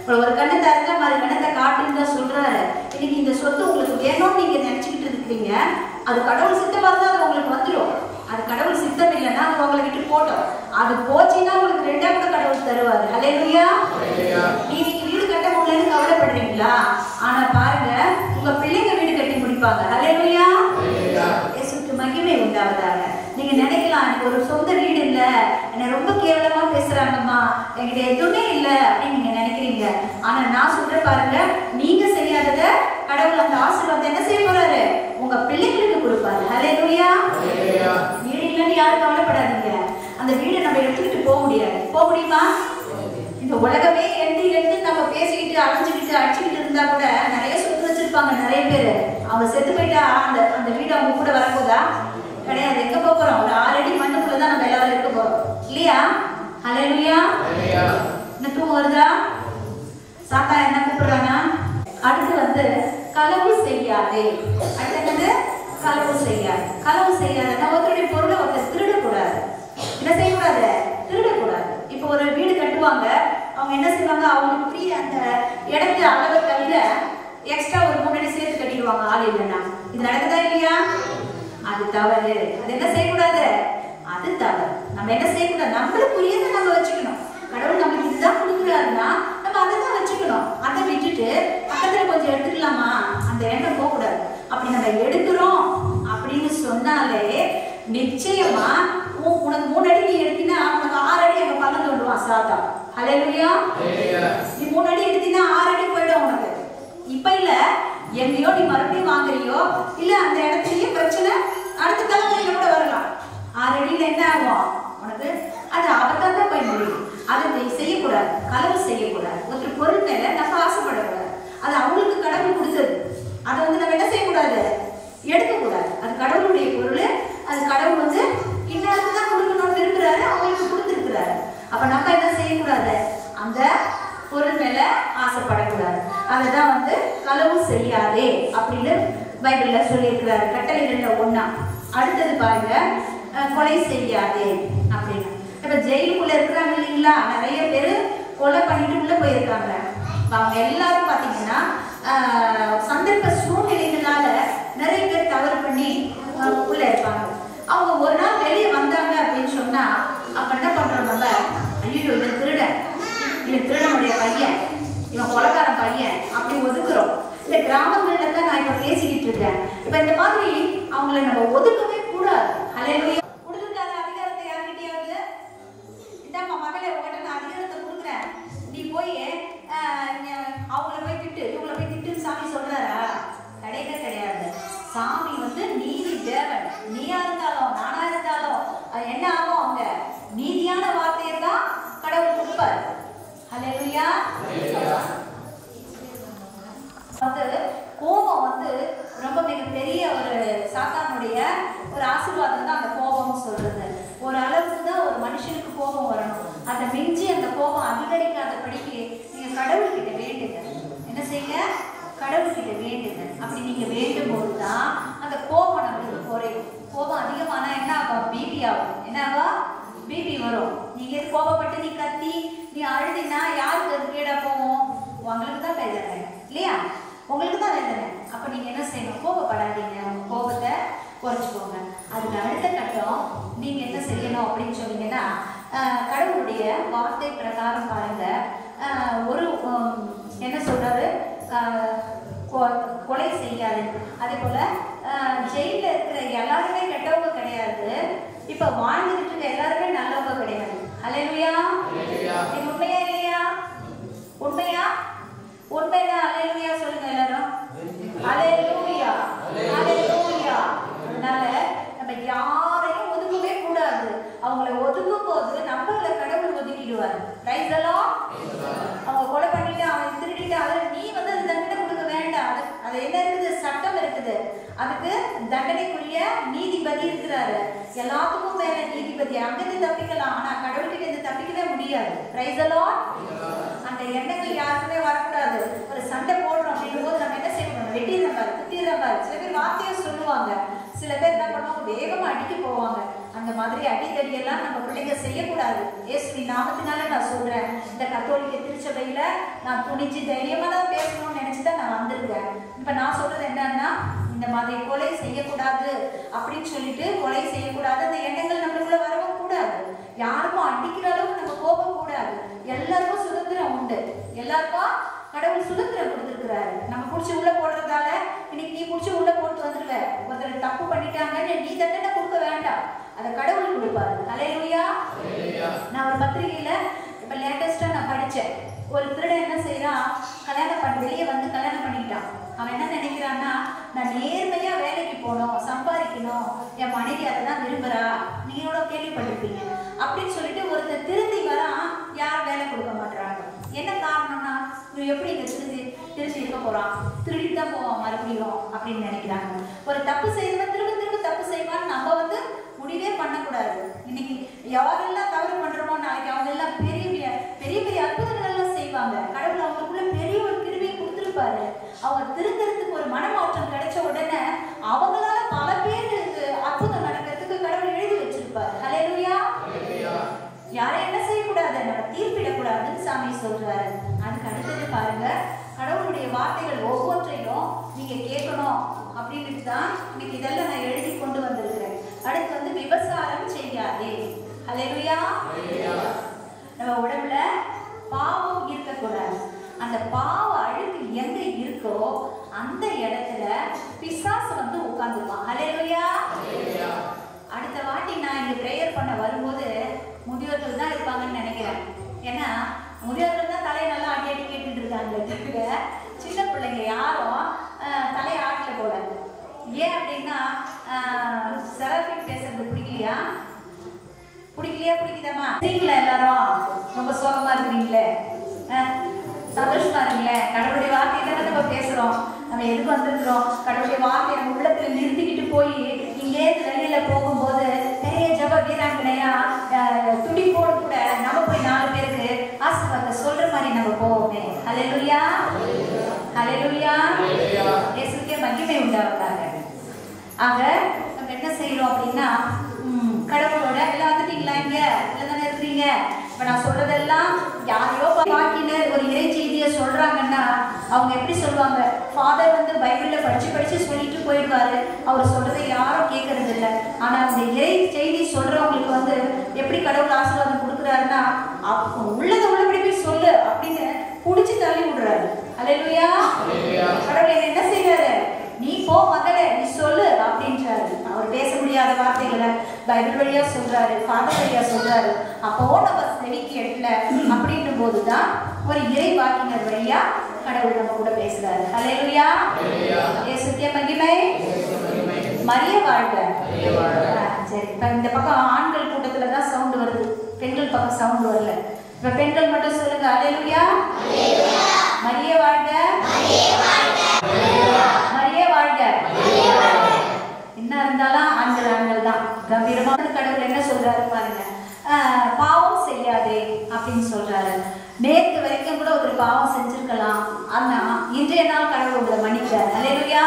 அப்புறம் ஒரு கண்ணை தரல மறு கண்ணத்தை காட்டுன்னு தான் சொல்றாரு. இன்னைக்கு இந்த சொத்து உங்களுக்கு வேணும்னு நீங்க நினைச்சுக்கிட்டு இருக்கிறீங்க. அது கடவுள் சித்தமா இருந்தா அது உங்களுக்கு வந்துடும் அது கடவுள் சித்தம் இல்லைன்னா அது உங்களை விட்டு போட்டோம். அது போச்சுன்னா உங்களுக்கு ரெண்டாவது கடவுள் தருவாரு. ஹalleluya. நீ இன்னைக்கு வீடு கட்ட முடியலன்னு கவலைப்படுறீங்களா? ஆனா பாருங்க உங்க பிள்ளைங்க வீடு கட்டி முடிப்பாங்க. ஹalleluya. இயேசுக்கு மகிமை உண்டாவதாக. நீங்க நினைக்கலாம் எனக்கு ஒரு சொந்த வீடு இல்ல. என்ன ரொம்ப கேவலமா பேசுறாங்கம்மா. என்கிட்ட எதுவுமே இல்ல அப்படின்னு நீங்க நினைக்கிறீங்க. ஆனா நான் சொல்றேன் பாருங்க நீங்க செய்யாதத கடவுள் அந்த ஆசீர்வாதம் என்ன செய்ய போறாரு? உங்க பிள்ளைங்களுக்கு கொடுப்பாரு. ஹalleluya. வீடு இல்லைன்னு யாரும் கவலைப்படாதீங்க. அந்த வீடை நம்ம எடுத்துக்கிட்டு போக முடியாது. போக முடியுமா? இந்த உலகமே எண்டு எண்டு நம்ம பேசிக்கிட்டு அலைஞ்சுக்கிட்டு அடிச்சுக்கிட்டு இருந்தா கூட நிறைய சொத்து வச்சிருப்பாங்க நிறைய பேர். அவங்க செத்து போயிட்டா அந்த அந்த வீடு அவங்க கூட வரப்போதா? கிடையாது. எங்க போறோம்? ஒரு ஆறு அடி மண்ணுக்குள்ள தான் நம்ம எல்லாரும் இருக்க போறோம். இல்லையா? ஹalleluya. இந்த தூக்கம் வருதா? சாத்தா என்ன கூப்பிடுறானா அடுத்து வந்து களவு செய்யாதே. அடுத்து என்னது? களவு செய்யாது. களவு செய்யாதுன்னா ஒருத்தருடைய பொருளை ஒருத்தர் திருடக்கூடாது. என்ன செய்யக்கூடாது? திருடக்கூடாது. இப்போ ஒரு வீடு கட்டுவாங்க. அவங்க என்ன செய்வாங்க? அவங்களுக்கு ஃப்ரீ அந்த இடத்து அளவை தவிர எக்ஸ்ட்ரா ஒரு மூணு சேர்த்து கட்டிடுவாங்க. ஆள் இல்லைன்னா. இது நடக்குதா இல்லையா? அது தவறு. அது என்ன செய்யக்கூடாது? அது தவறு. நம்ம என்ன செய்யக்கூடாது? நம்மளுக்குரியதை நம்ம வச்சுக்கணும். கடவுள் நமக்கு இதுதான் கொடுக்குறாருன்னா நம்ம அதை தான் வச்சுக்கணும். அதை விட்டுட்டு பக்கத்துல கொஞ்சம் எடுத்துக்கலாமா? அந்த எண்ணம் போகக்கூடாது. அப்படி நம்ம எடுக்கிறோம் அப்படின்னு சொன்னாலே நிச்சயமா உனக்கு மூணு அடி நீ எடுத்தீங்கன்னா உனக்கு ஆறு அடி அங்க பள்ளம் தோண்டுவான் சாத்தா. ஹalleluya. நீ மூணு அடி எடுத்தீங்கன்னா ஆறு அடி போயிடும் உனக்கு. இப்ப இல்ல எங்கேயோ நீ மறுபடியும் வாங்குறியோ இல்ல அந்த இடத்துலயே பிரச்சனை அடுத்த தலைமுறையில கூட வரலாம். ஆறு அடியில என்ன ஆகும்? உனக்கு அது ஆபத்தா தான் போய் முடியும். அதை நீ செய்யக்கூடாது களவு செய்யக்கூடாது. ஒருத்தர் பொருள் மேல நம்ம ஆசைப்படக்கூடாது அது அவங்களுக்கு கடவுள் கொடுத்தது. அதை வந்து நம்ம என்ன செய்யக்கூடாது? எடுக்கக்கூடாது. அது கடவுளுடைய பொருள். அது கடவுள் வந்து இன்னாருக்கு தான் கொடுக்கணும்னு இருக்கிறாரு அவங்களுக்கு கொடுத்துருக்கிறாரு அப்ப நம்ம என்ன செய்யக்கூடாது? அந்த பொருள் மேல ஆசைப்படக்கூடாது. அதை தான் வந்து களவு செய்யாதே அப்படின்னு பைபிள்ல சொல்லியிருக்கிறாரு. கட்டளைகள்ல ஒன்னா அடுத்தது பாருங்க கொலை செய்யாதே அப்படின்னு. இப்ப ஜெயிலுக்குள்ள இருக்கிறாங்க இல்லைங்களா? நிறைய பேர் கொலை பண்ணிட்டு உள்ள போயிருக்காங்க. அவங்க எல்லாரும் பாத்தீங்கன்னா சந்தர்ப்ப சூழ்நிலைகளால நிறைய பேர் தவறு பண்ணி உள்ள இருப்பாங்க. அவங்க ஒரு நாள் வெளியே வந்தாங்க அப்படின்னு சொன்னா அப்ப என்ன பண்றோம் நம்ம ஐயோ இவன் திருடன் இவன் திருடனுடைய பையன். இவன் கொலக்கார பையன். அப்படி ஒதுக்குறோம். இந்த கிராமங்கள்ல தான் நான் இப்ப பேசிக்கிட்டு இருக்கேன். இப்ப இந்த மாதிரி அவங்கள நம்ம ஒதுக்கவே கூடாது. ஹalleluya கொடுத்துருக்காத அதிகாரத்தை யார்கிட்டயாவது இந்தாம்மா மகளே உங்ககிட்ட நான் அதிகாரத்தை கொடுக்குறேன். நீ போய் அவங்கள போய் திட்டு. இவங்கள போய் திட்டுன்னு சாமி சொல்றாரா? கிடையவே கிடையாது. சாமி வந்து நீதி தேவன். நீயா இருந்தாலும் நானா இருந்தாலும் என்ன ஆகும் அவங்க நீதியான வார்த்தையை தான் கடவுள் கொடுப்பார். ஹalleluya. வந்து கோபம் வந்து ரொம்ப மிகப்பெரிய ஒரு சாத்தானுடைய ஒரு ஆசீர்வாதம் தான் அந்த கோபம் சொல்றது. ஒரு அளவுக்கு தான் ஒரு மனுஷனுக்கு கோபம் வரணும். அதை மிஞ்சி அந்த கோபம் அதிகரிக்காத அதிகரிக்காதபடிக்கு நீங்க கடவுள்கிட்ட வேண்டுங்க. என்ன செய்யுங்க? கடவுள்கிட்ட வேண்டுங்க. அப்படி நீங்க வேண்டும் போது தான் அந்த கோபம் நம்மளுக்கு குறையும். கோபம் அதிகமானா என்ன ஆகும்? பீபி ஆகும். என்ன ஆகும்? பிபி வரும். நீங்க கோபப்பட்டு நீ கத்தி நீ அழுதினா யாருக்கு அது கேடா போவோம் உங்களுக்கு தான் வேதனை இல்லையா? உங்களுக்கு தான் வேதனை. அப்ப நீங்க என்ன செய்யணும்? கோபப்படாதீங்க. உங்க கோபத்தை குறைச்சிக்கோங்க. அதுக்கு அடுத்த கட்டம் நீங்க என்ன செய்யணும் அப்படின்னு சொன்னீங்கன்னா கடவுளுடைய வார்த்தை பிரகாரம் பாருங்க. ஒரு என்ன சொல்றாரு? கொ- கொலை செய்யாது. அதே போல ஜெயிலில் இருக்கிற எல்லாருமே கெட்டவங்க கிடையாது. இப்ப வாழ்ந்துட்டு இருக்க எல்லாருமே நல்லவங்க கிடையாது. அலையா இது உண்மையா இல்லையா? உண்மையா? உண்மைதான் அலையா சொல்லுங்க எல்லாரும். அலையா அலையா அதனால நம்ம யாரையும் ஒதுக்கவே கூடாது. அவங்கள ஒதுக்கும் போது நம்மள கடவுள் ஒதுக்கிடுவார். ரைஸ் எல்லாம் அவங்க கொலை பண்ணிட்டு அவன் திருடிட்டு அதை நீ வந்து அது தண்டனை கொடுக்க வேண்டாம். அது என்ன இருக்குது? சட்டம் இருக்குது. அதுக்கு தண்டனைக்குரிய நீதிபதி இருக்கிறாரு. எல்லாத்துக்கும் மேல நீதிபதி. அங்கிருந்து தப்பிக்கலாம். ஆனா கடவுள்கிட்ட இருந்து தப்பிக்கவே முடியாது. பிரைஸ் அந்த எண்ணங்கள் யாருக்குமே வரக்கூடாது. ஒரு சண்டை போடுறோம் அப்படிங்கும் போது நம்ம என்ன செய்யணும்? வெட்டிடுற பாரு குத்திடுற பாரு சில பேர் வார்த்தையை சொல்லுவாங்க. சில பேர் என்ன பண்ணுவாங்க? வேகமா அடிக்க போவாங்க. அந்த மாதிரி அடித்தடி எல்லாம் நம்ம பிள்ளைங்க செய்யக்கூடாது. ஏசுவி நாமத்தினால நான் சொல்றேன். இந்த கத்தோலிக்க திருச்சபையில நான் துணிச்சு தைரியமா தான் பேசணும்னு நினைச்சுதான் நான் வந்திருக்கேன். இப்ப நான் சொல்றது என்னன்னா இந்த மாதிரி கொலை செய்யக்கூடாது அப்படின்னு சொல்லிட்டு கொலை செய்யக்கூடாது. அந்த எண்ணங்கள் நம்மளுக்குள்ள வரவும் கூடாது. யாருக்கும் அடிக்கிற அளவுக்கு நம்ம கோபம் கூடாது. எல்லாருக்கும் சுதந்திரம் உண்டு. எல்லாருக்கும் கடவுள் சுதந்திரம் கொடுத்துருக்கிறாரு. நம்ம புடிச்சு உள்ள போடுறதால இன்னைக்கு நீ புடிச்சு உள்ள போட்டு வந்துருவ. ஒருத்தர் தப்பு பண்ணிட்டாங்கன்னு நீ தண்டனை கொடுக்க வேண்டாம். அதை கடவுள் கொடுப்பாரு. அலையா நான் ஒரு பத்திரிகையில இப்ப லேட்டஸ்டா நான் படிச்சேன். ஒரு திருடன் என்ன செய்யறான் கல்யாணம் பண்ணி வெளியே வந்து கல்யாணம் பண்ணிக்கிட்டான் அவன் என்ன நினைக்கிறான்னா நான் நேர்மையா வேலைக்கு போகணும் சம்பாதிக்கணும் என் மனைவி அதை தான் விரும்புகிறா நீங்களோட கேள்விப்பட்டிருப்பீங்க. அப்படின்னு சொல்லிட்டு ஒருத்தர் திருந்தி வரான் யார் வேலை கொடுக்க மாட்டாங்க என்ன காரணம்னா இவன் எப்படி இந்த திருந்தி திருச்சி இருக்க போறான் திருடிட்டு தான் போவான் மறுபடியும் அப்படின்னு நினைக்கிறாங்க. ஒரு தப்பு செய்தவன் திரும்ப திரும்ப தப்பு செய்வான்னு நம்ம வந்து முடிவே பண்ணக்கூடாது. இன்னைக்கு யாரெல்லாம் தவறு பண்றோமோ நாளைக்கு அவங்க எல்லாம் பெரிய பெரிய பெரிய பெரிய அற்புதங்கள் எல்லாம் செய்வாங்க. கடவுள் அவங்களுக்குள்ள பெரிய ஒரு கிருமியை கொடுத்துருப்பாரு. அவங்க திருந்தறதுக்கு ஒரு மனமாற்றம் கிடைச்ச உடனே அவங்களால பல பேருக்கு அற்புதம் நடக்கிறதுக்கு கடவுள் எழுதி வச்சிருப்பாரு. ஹalleluya யாரை என்ன செய்யக்கூடாது? நம்ம தீர்ப்பிடக்கூடாதுன்னு சாமி சொல்றாரு. அதுக்கு அடுத்தது பாருங்க கடவுளுடைய வார்த்தைகள் ஒவ்வொன்றையும் நீங்க கேட்கணும் அப்படின்ட்டு தான் இன்னைக்கு இதெல்லாம் நான் எழுதி கொண்டு வந்திருக்கிறேன். அடுத்து வந்து விபசாரம் செய்யாதே. ஹalleluya நம்ம உடம்புல பாவம் இருக்கக்கூடாது. அந்த பாவ அழுக்கு எங்க இருக்கோ அந்த இடத்துல பிசாசு வந்து உட்கார்ந்துப்பான் ஹalleluya அடுத்த வாட்டி நான் இங்க ப்ரேயர் பண்ண வரும்போது முதியோர்கள் தான் இருப்பாங்கன்னு நினைக்கிறேன். ஏன்னா முதியோர்கள் தான் தலையை நல்லா அடி அடி கேட்டுட்டு இருக்காங்க தவிர சின்ன பிள்ளைங்க யாரும் தலையை ஆட்டல ஏன் அப்படின்னா செரபிக் பேசுறது பிடிக்கலையா? பிடிக்கலையா பிடிக்குதாமா சரிங்களா எல்லாரும்? ரொம்ப சோகமா இருக்கிறீங்களே? நம்ம பேசுறோம் நம்ம எதுக்கு வந்திருக்கிறோம்? கடவுளுடைய வார்த்தையை நம்ம உள்ளத்துல நிறுத்திக்கிட்டு போய் இங்கே வெளியில போகும்போது நிறைய ஜப வீராங்கனையா? துடிப்போடு கூட. நம்ம போய் நாலு பேருக்கு ஆசீர்வாதத்தை சொல்ற மாதிரி நம்ம போவோமே. ஹalleluya. ஹalleluya. இயேசுக்கே மகிமை உண்டாவதாக. ஆக நம்ம என்ன செய்யறோம் அப்படின்னா கடவுளோட எல்லாம் வந்துட்டீங்களா இங்க இல்லை தானே இருக்கிறீங்க? இப்ப நான் சொல்றதெல்லாம் யாரையோ பாக்கினர் ஒரு இறைச்சி சொல்றாங்கன்னா அவங்க எப்படி சொல்லுவாங்க? ஃபாதர் வந்து பைபிள்ல படிச்சு படிச்சு சொல்லிட்டு போயிடுவாரு. அவர் சொல்றதை யாரும் கேட்கறது இல்லை ஆனா அந்த இறை செய்தி சொல்றவங்களுக்கு வந்து எப்படி கடவுள் ஆசீர்வாதம் கொடுக்குறாருன்னா உள்ளதை உள்ளபடி போய் சொல்லு அப்படின்னு புடிச்சு தள்ளி விடுறாரு. அல்லேலூயா. கடவுள் என்னை செய்யறாரு நீ போ மகளே நீ சொல்லு அப்படின்றாரு. அவர் பேச முடியாத வார்த்தைகளை பைபிள் வழியா சொல்றாரு ஃபாதர் வழியா சொல்றாரு. அப்போ நம்ம செவிக்கு எட்டல அப்படின்னும் போதுதான் ஒரு இறை வாக்கினர் வழியா கடவுள் நம்ம கூட பேசுறாரு. அலையா சத்திய மகிமை. மரிய வாழ்க. சரி. இப்போ இந்த பக்கம் ஆண்கள் கூட்டத்தில் தான் சவுண்டு வருது. பெண்கள் பக்கம் சவுண்டு வரல. இப்போ பெண்கள் மட்டும் சொல்லுங்க அலையா மரிய வாழ்க. மரிய வாழ்க. என்ன இருந்தாலும் ஆண்கள் ஆண்கள் தான். கம்பீரமான கடவுள் என்ன சொல்றாரு பாருங்க. பாவம் செய்யாதே அப்படின்னு சொல்றாரு. செஞ்சிருக்கலாம். ஆனா இன்றைய நாள் கடவுள் உங்களை மன்னிக்கிறார் அலையலுயா.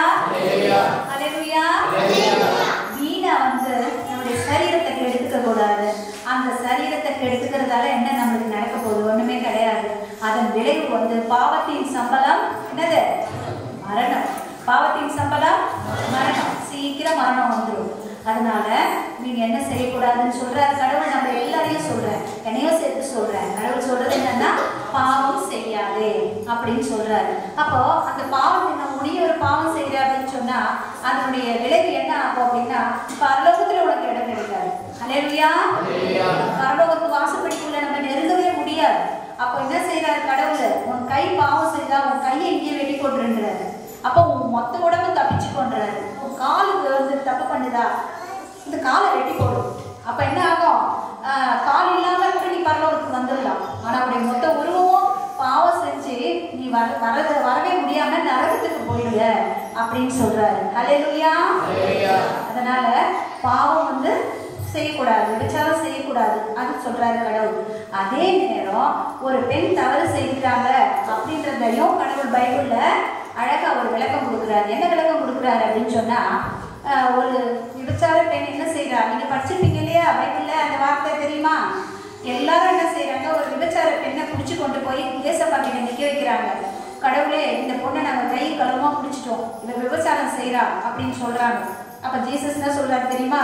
அலையலுயா. வீணா வந்து நம்முடைய சரீரத்தை கெடுத்துக்க கூடாது. அந்த சரீரத்தை கெடுத்துக்கிறதால என்ன நம்மளுக்கு நடக்க போகுது? ஒண்ணுமே கிடையாது. அதன் விளைவு வந்து பாவத்தின் சம்பளம். என்னது? மரணம். பாவத்தின் சம்பளம்? மரணம். சீக்கிரம் மரணம் வந்துடும் அதனால நீங்க என்ன செய்யக்கூடாதுன்னு சொல்றாரு கடவுள் நம்ம எல்லாரையும் சொல்றேன் என்னையும் சேர்த்து சொல்றேன் கடவுள் சொல்றது என்னன்னா பாவம் செய்யாதே அப்படின்னு சொல்றாரு. அப்போ அந்த பாவத்தை நம்ம முடிய ஒரு பாவம் செய்யற அப்படின்னு சொன்னா அதனுடைய விளைவு என்ன ஆகும் அப்படின்னா பரலோகத்துல உனக்கு இடம் கிடைக்காது. அலையலுயா பரலோகத்து வாசப்படிக்குள்ள நம்ம நெருங்கவே முடியாது. அப்போ என்ன செய்யறாரு கடவுள்? உன் கை பாவம் செய்தா உன் கையை இங்கே வெட்டி கொண்டுன்றாரு அப்போ உன் மொத்த உடம்பு தப்பிச்சு கொண்டுறாரு உன் காலுக்கு வந்து தப்பு பண்ணுதா? இந்த காலை வெட்டி போடும் அப்ப என்ன ஆகும்? கால் இல்லாம கூட நீ பரலோகத்துக்கு வந்துடலாம்? ஆனா உடைய மொத்த உருவமும் பாவம் செஞ்சு நீ வர வரது வரவே முடியாம நரகத்துக்கு போயிடுங்க அப்படின்னு சொல்றாரு. ஹalleluya அதனால பாவம் வந்து செய்யக்கூடாது விபச்சாரம் செய்யக்கூடாது அது சொல்றாரு கடவுள். அதே நேரம் ஒரு பெண் தவறு செய்கிறாங்க அப்படின்றதையும் கடவுள் பைபிள்ல அழகா ஒரு விளக்கம் கொடுக்குறாரு. என்ன விளக்கம் கொடுக்குறாரு அப்படின்னு சொன்னா ஒரு விபச்சார பெண் என்ன செய்றா? நீங்க படிச்சிருப்பீங்க இல்லையா? இல்லை அந்த வார்த்தை தெரியுமா? எல்லாரும் என்ன செய்றாங்க? ஒரு விபச்சார பெண்ணை பிடிச்சி கொண்டு போய் ஏசப்பா கிட்ட நிக்க வைக்கிறாங்க. கடவுளே இந்த பொண்ணை நாங்கள் கை களமா பிடிச்சிட்டோம். இவ விபச்சாரம் செய்கிறா அப்படின்னு சொல்கிறாங்க அப்போ ஜீசஸ் என்ன சொல்கிறார் தெரியுமா?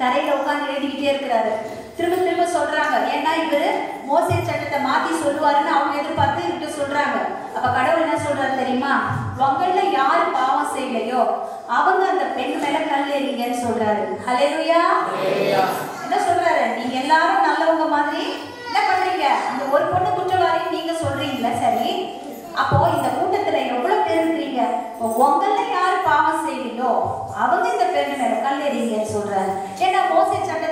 தரையில் உட்காந்து எழுதிக்கிட்டே இருக்கிறாரு. திரும்ப திரும்ப சொல்றாங்க. ஏன்னா இவரு மோசே சட்டத்தை மாத்தி சொல்லுவாருன்னு அவங்க எதிர்பார்த்து இவர்கிட்ட சொல்றாங்க. அப்ப கடவுள் என்ன சொல்றாரு தெரியுமா? உங்கள யாரு பாவம் செய்யலையோ அவங்க அந்த பெண் மேல கல் எறிங்கன்னு சொல்றாரு. ஹalleluya. என்ன சொல்றாரு? நீங்க எல்லாரும் நல்லவங்க மாதிரி என்ன பண்றீங்க? அந்த ஒரு பொண்ணு குற்றவாளி நீங்க சொல்றீங்களா சரி. அப்போ இந்த கூட்டத்துல எவ்வளவு பேர் இருக்கிறீங்க? உங்கள யார் பாவம் செய்வீங்களோ அவங்க இந்த பெண்ணு மேல கல்லெறிங்கன்னு சொல்றாரு. ஏன்னா மோசை சட்டத்துல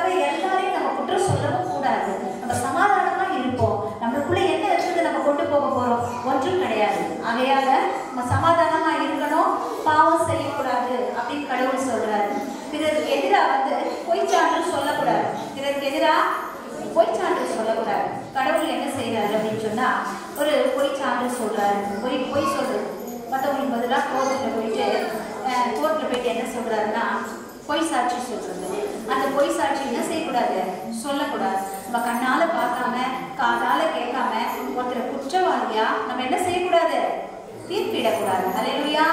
அதுக்காக எல்லாரையும் நம்ம குற்றம் சொல்லவும் கூடாது. நம்ம சமாதானமா இருப்போம். நம்மளுக்குள்ள என்ன இருக்குது நம்ம கொண்டு போக போறோம். ஒன்றும் கிடையாது. ஆகையால நம்ம சமாதானமா இருக்கணும். பாவம் செய்யக்கூடாது அப்படின்னு கடவுள் சொல்றாரு. பிறருக்கு எதிராக வந்து பொய்ச்சான்று சொல்லக்கூடாது. பிறருக்கு எதிராக பொய் சான்று சொல்லக்கூடாது. கடவுள் என்ன செய்யறாரு அப்படின்னு சொன்னா ஒரு பொய் சான்று சொல்றாரு. பொய் பொய் சொல்றது மற்றவங்களுக்கு பதிலாக கோர்ட்டில் போயிட்டு கோர்ட்டில் போயிட்டு என்ன சொல்றாருன்னா பொய் சாட்சி சொல்றது. அந்த பொய் சாட்சி என்ன செய்யக்கூடாது? சொல்லக்கூடாது. நம்ம கண்ணால பார்க்காம காதால கேட்காம ஒருத்தரை குற்றவாளியா நம்ம என்ன செய்யக்கூடாது? தீர்ப்பிடக்கூடாது. ஹalleluya.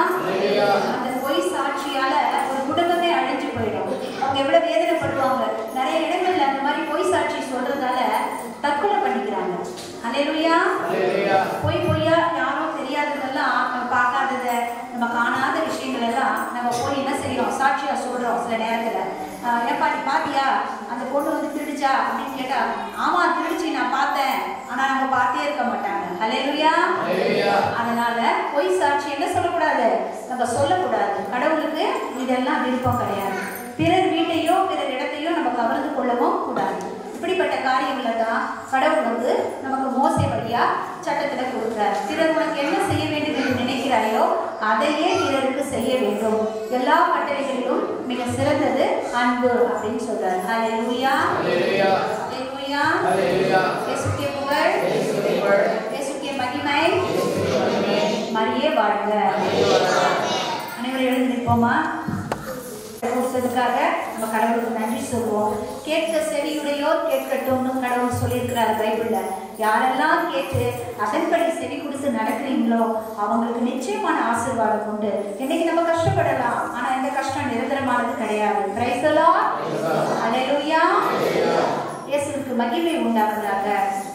அந்த பொய் சாட்சியால ஒரு குடும்பமே அழிஞ்சு போயிடும். அவங்க எவ்வளவு வேதனைப்படுவாங்க. நிறைய இடங்கள்ல அந்த மாதிரி பொய் சாட்சி சொல்றதால தற்கொலை பண்ணிக்கிறாங்க. ஹalleluya. பொய் பொய்யா தெரியாததெல்லாம் நம்ம பார்க்காதத நம்ம காணாத விஷயங்கள் எல்லாம் நம்ம போய் என்ன செய்யறோம்? சாட்சியா சொல்றோம் சில நேரத்துல. ஏப்பா நீ பாத்தியா? அந்த பொண்ணு வந்து திருடிச்சா அப்படின்னு கேட்டா ஆமா திருடிச்சு நான் பார்த்தேன். ஆனா அவங்க பார்த்தே இருக்க மாட்டாங்க. ஹalleluya. அதனால பொய் சாட்சி என்ன சொல்லக்கூடாது? நம்ம சொல்லக்கூடாது. கடவுளுக்கு இதெல்லாம் விருப்பம் கிடையாது. பிறர் வீட்டையோ பிறர் இடத்தையோ நம்ம கவர்ந்து கொள்ளவும் கூடாது. இப்படிப்பட்ட காரியங்களை தான் கடவுள் வந்து நமக்கு மோசை வழியா சட்டத்துல கொடுக்குறார். பிறர் உனக்கு என்ன செய்ய வேண்டும் என்று நினைக்கிறாயோ அதையே பிறருக்கு செய்ய வேண்டும். எல்லா கட்டளைகளிலும் மிக சிறந்தது அன்பு அப்படின்னு சொல்றாரு. இயேசுக்கே மகிமை. மரியே வாழ்க. அனைவரும் எழுந்து நிற்போமா கொடுத்ததுக்காக நம்ம கடவுளுக்கு நன்றி சொல்லுவோம் கேட்க செவியுடையோர் கேட்கட்டும்னு கடவுள் சொல்லியிருக்கிறார் பைபிள்ல. யாரெல்லாம் கேட்டு அதன்படி செவி கொடுத்து நடக்கிறீங்களோ அவங்களுக்கு நிச்சயமான ஆசீர்வாதம் உண்டு. இன்னைக்கு நம்ம கஷ்டப்படலாம் ஆனா இந்த கஷ்டம் நிரந்தரமானது கிடையாது. பிரைஸ் அலையா இயேசுவுக்கு மகிமை உண்டாக்குறாங்க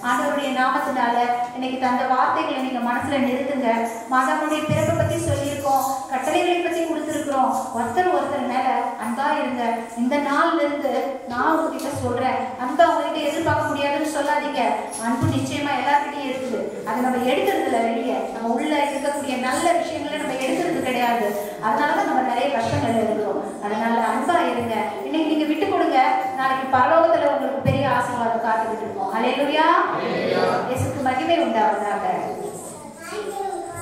ஆண்டவருடைய நாமத்தினால இன்னைக்கு தந்த வார்த்தைகளை நீங்க மனசுல நிறுத்துங்க. மகனுடைய பிறப்பை பத்தி சொல்லியிருக்கோம். கட்டளைகளை பத்தி கொடுத்துருக்குறோம். ஒருத்தர் ஒருத்தர் மேல அன்பா இருங்க. இந்த நாள்ல இருந்து நான் உங்ககிட்ட சொல்றேன். அன்பை உங்ககிட்ட எதிர்பார்க்க முடியாதுன்னு சொல்லாதீங்க. அன்பு நிச்சயமா எல்லாருக்கிட்டையும் இருக்குது. அதை நம்ம எடுக்கிறது இல்லை வெளியே நம்ம உள்ள இருக்கக்கூடிய நல்ல விஷயங்களை நம்ம எடுக்கிறது கிடையாது. அதனாலதான் நம்ம நிறைய கஷ்டங்கள் இருக்கிறோம் அதனால அன்பா இருங்க. இன்னைக்கு நீங்க விட்டு கொடுங்க. நாளைக்கு பரலோகத்துல உங்களுக்கு பெரிய ஆசீர்வாதம் அவர் காத்துக்கிட்டு இருக்கோம் அலையலுயா இயேசுக்கு மகிமை உண்டாவதாக.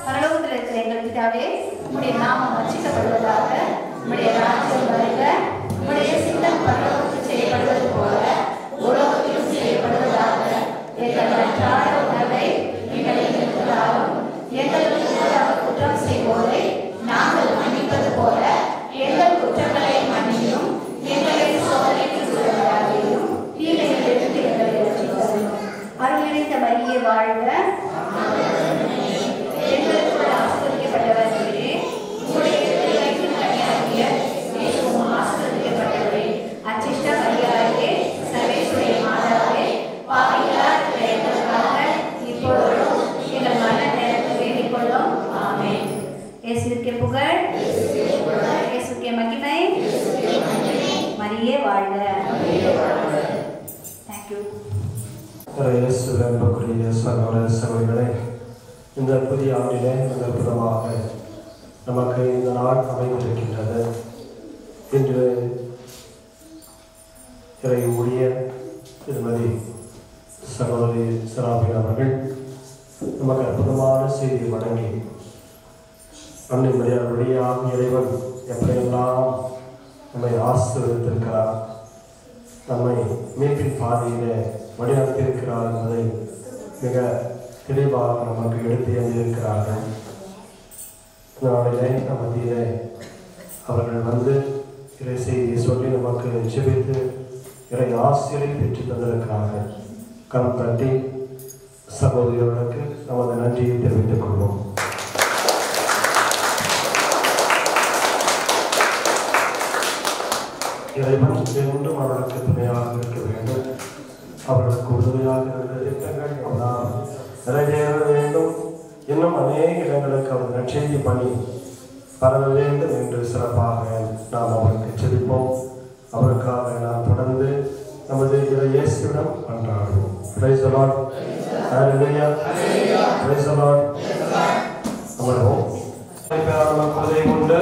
பரலோகத்தில் இருக்கிற எங்கள் பிதாவே உம்முடைய நாமம் வச்சிக்கப்படுவதாக உம்முடைய ராஜ்யம் வருக. உம்முடைய சித்தம் பரலோகத்தில் செய்யப்படுவது போல உலகத்திலும் செய்யப்படுவதாக. எங்கள் அன்றாட உணவை எங்களுக்கு எங்களுக்கு எதிராக குற்றம் செய்வோரை நாங்கள் மன்னிப்பது போல எங்கள் குற்றங்களை மன்னியும் எங்களை சோதனைக்கு விடாதையும் தீமையிலிருந்து எங்களை ரட்சித்தரும் அருள்நிறைந்த மரியே வாழ்க எங்களுக்குள் ஆசிரியப்பட்டவர் நீரே உங்களுடைய வயிற்றின் கனியாகிய இயேசுவும் ஆசீர்வதிக்கப்பட்டவரே அச்சிஷ்ட மரியாதையே சர்வேஸ்வரிய மாதாவே பாவிகளாக இருக்கிற எங்களுக்காக இப்பொழுதும் எங்கள் மன நேரத்தில் வேண்டிக் கொள்ளும் ஆமென் இயேசுவிற்கே புகழ் இயேசுக்கே மகிமை மரியே வாழ்க தேங்க்யூ
இயேசுவின் அன்புக்குரிய சகோதர சகோதரிகளே இந்த புதிய ஆண்டிலே மிக அற்புதமாக நமக்கு இந்த நாள் அமைந்திருக்கின்றது இன்று இறை ஊழிய திருமதி சகோதரி சராபின் அவர்கள் நமக்கு அற்புதமான செய்தி வழங்கி அன்னை மரியாதை வழியாக இறைவன் எப்படியெல்லாம் நம்மை ஆசிர்வதித்திருக்கிறார் நம்மை மீட்பின் பாதையிலே வழிநடத்தியிருக்கிறார் என்பதை மிக தெளிவாக நமக்கு எடுத்து எழுந்திருக்கிறார்கள் நாளிலே மத்தியிலே அவர்கள் வந்து இறை செய்தியை சொல்லி நமக்கு ஜெபித்து இறை ஆசிரியரை பெற்று தந்திருக்கிறார்கள். கரம் தட்டி சகோதரிகளுக்கு நமது நன்றியை தெரிவித்துக் கொள்வோம். இறைவன் என்றும் அவர்களுக்கு துணையாக இருக்க வேண்டும். அவர்களுக்கு உதவியாக இருந்த திட்டங்கள் எல்லாம் நிறைவேற வேண்டும். இன்னும் அநேக இடங்களுக்கு அவர் நற்செய்தி பணி பரவ வேண்டும் என்று சிறப்பாக நாம் அவருக்கு செபிப்போம் அவருக்காக நாம் தொடர்ந்து நமது இறை இயேசுவிடம் கொண்டாடுவோம் பிரைஸ் அலாட் அமர்வோம். நமக்கு உதவி கொண்டு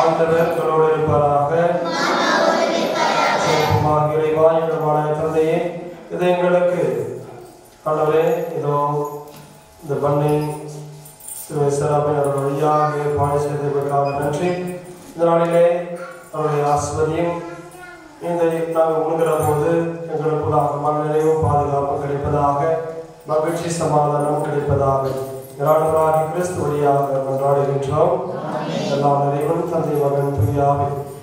ஆண்டவர் உங்களோடு இருப்பாராக. இது எங்களுக்கு ஆண்டவரே இதோ இந்த பண்ணை திரு சிறப்பின் அவர் வழியாக பாடி செய்ததற்காக நன்றி. இந்த நாளிலே அவருடைய ஆஸ்வதியும் இந்த நாங்கள் உண்கிற போது எங்களுக்குள்ளாக மனநிலையும் பாதுகாப்பு கிடைப்பதாக மகிழ்ச்சி சமாதானம் கிடைப்பதாக இராணுவராகி கிறிஸ்து வழியாக கொண்டாடுகின்றோம். எல்லாம் இறைவன் தந்தை மகன் துணியாக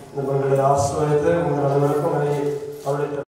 இந்த மகளை ஆசிரியத்து உங்கள் அனைவருக்கும் அவருடைய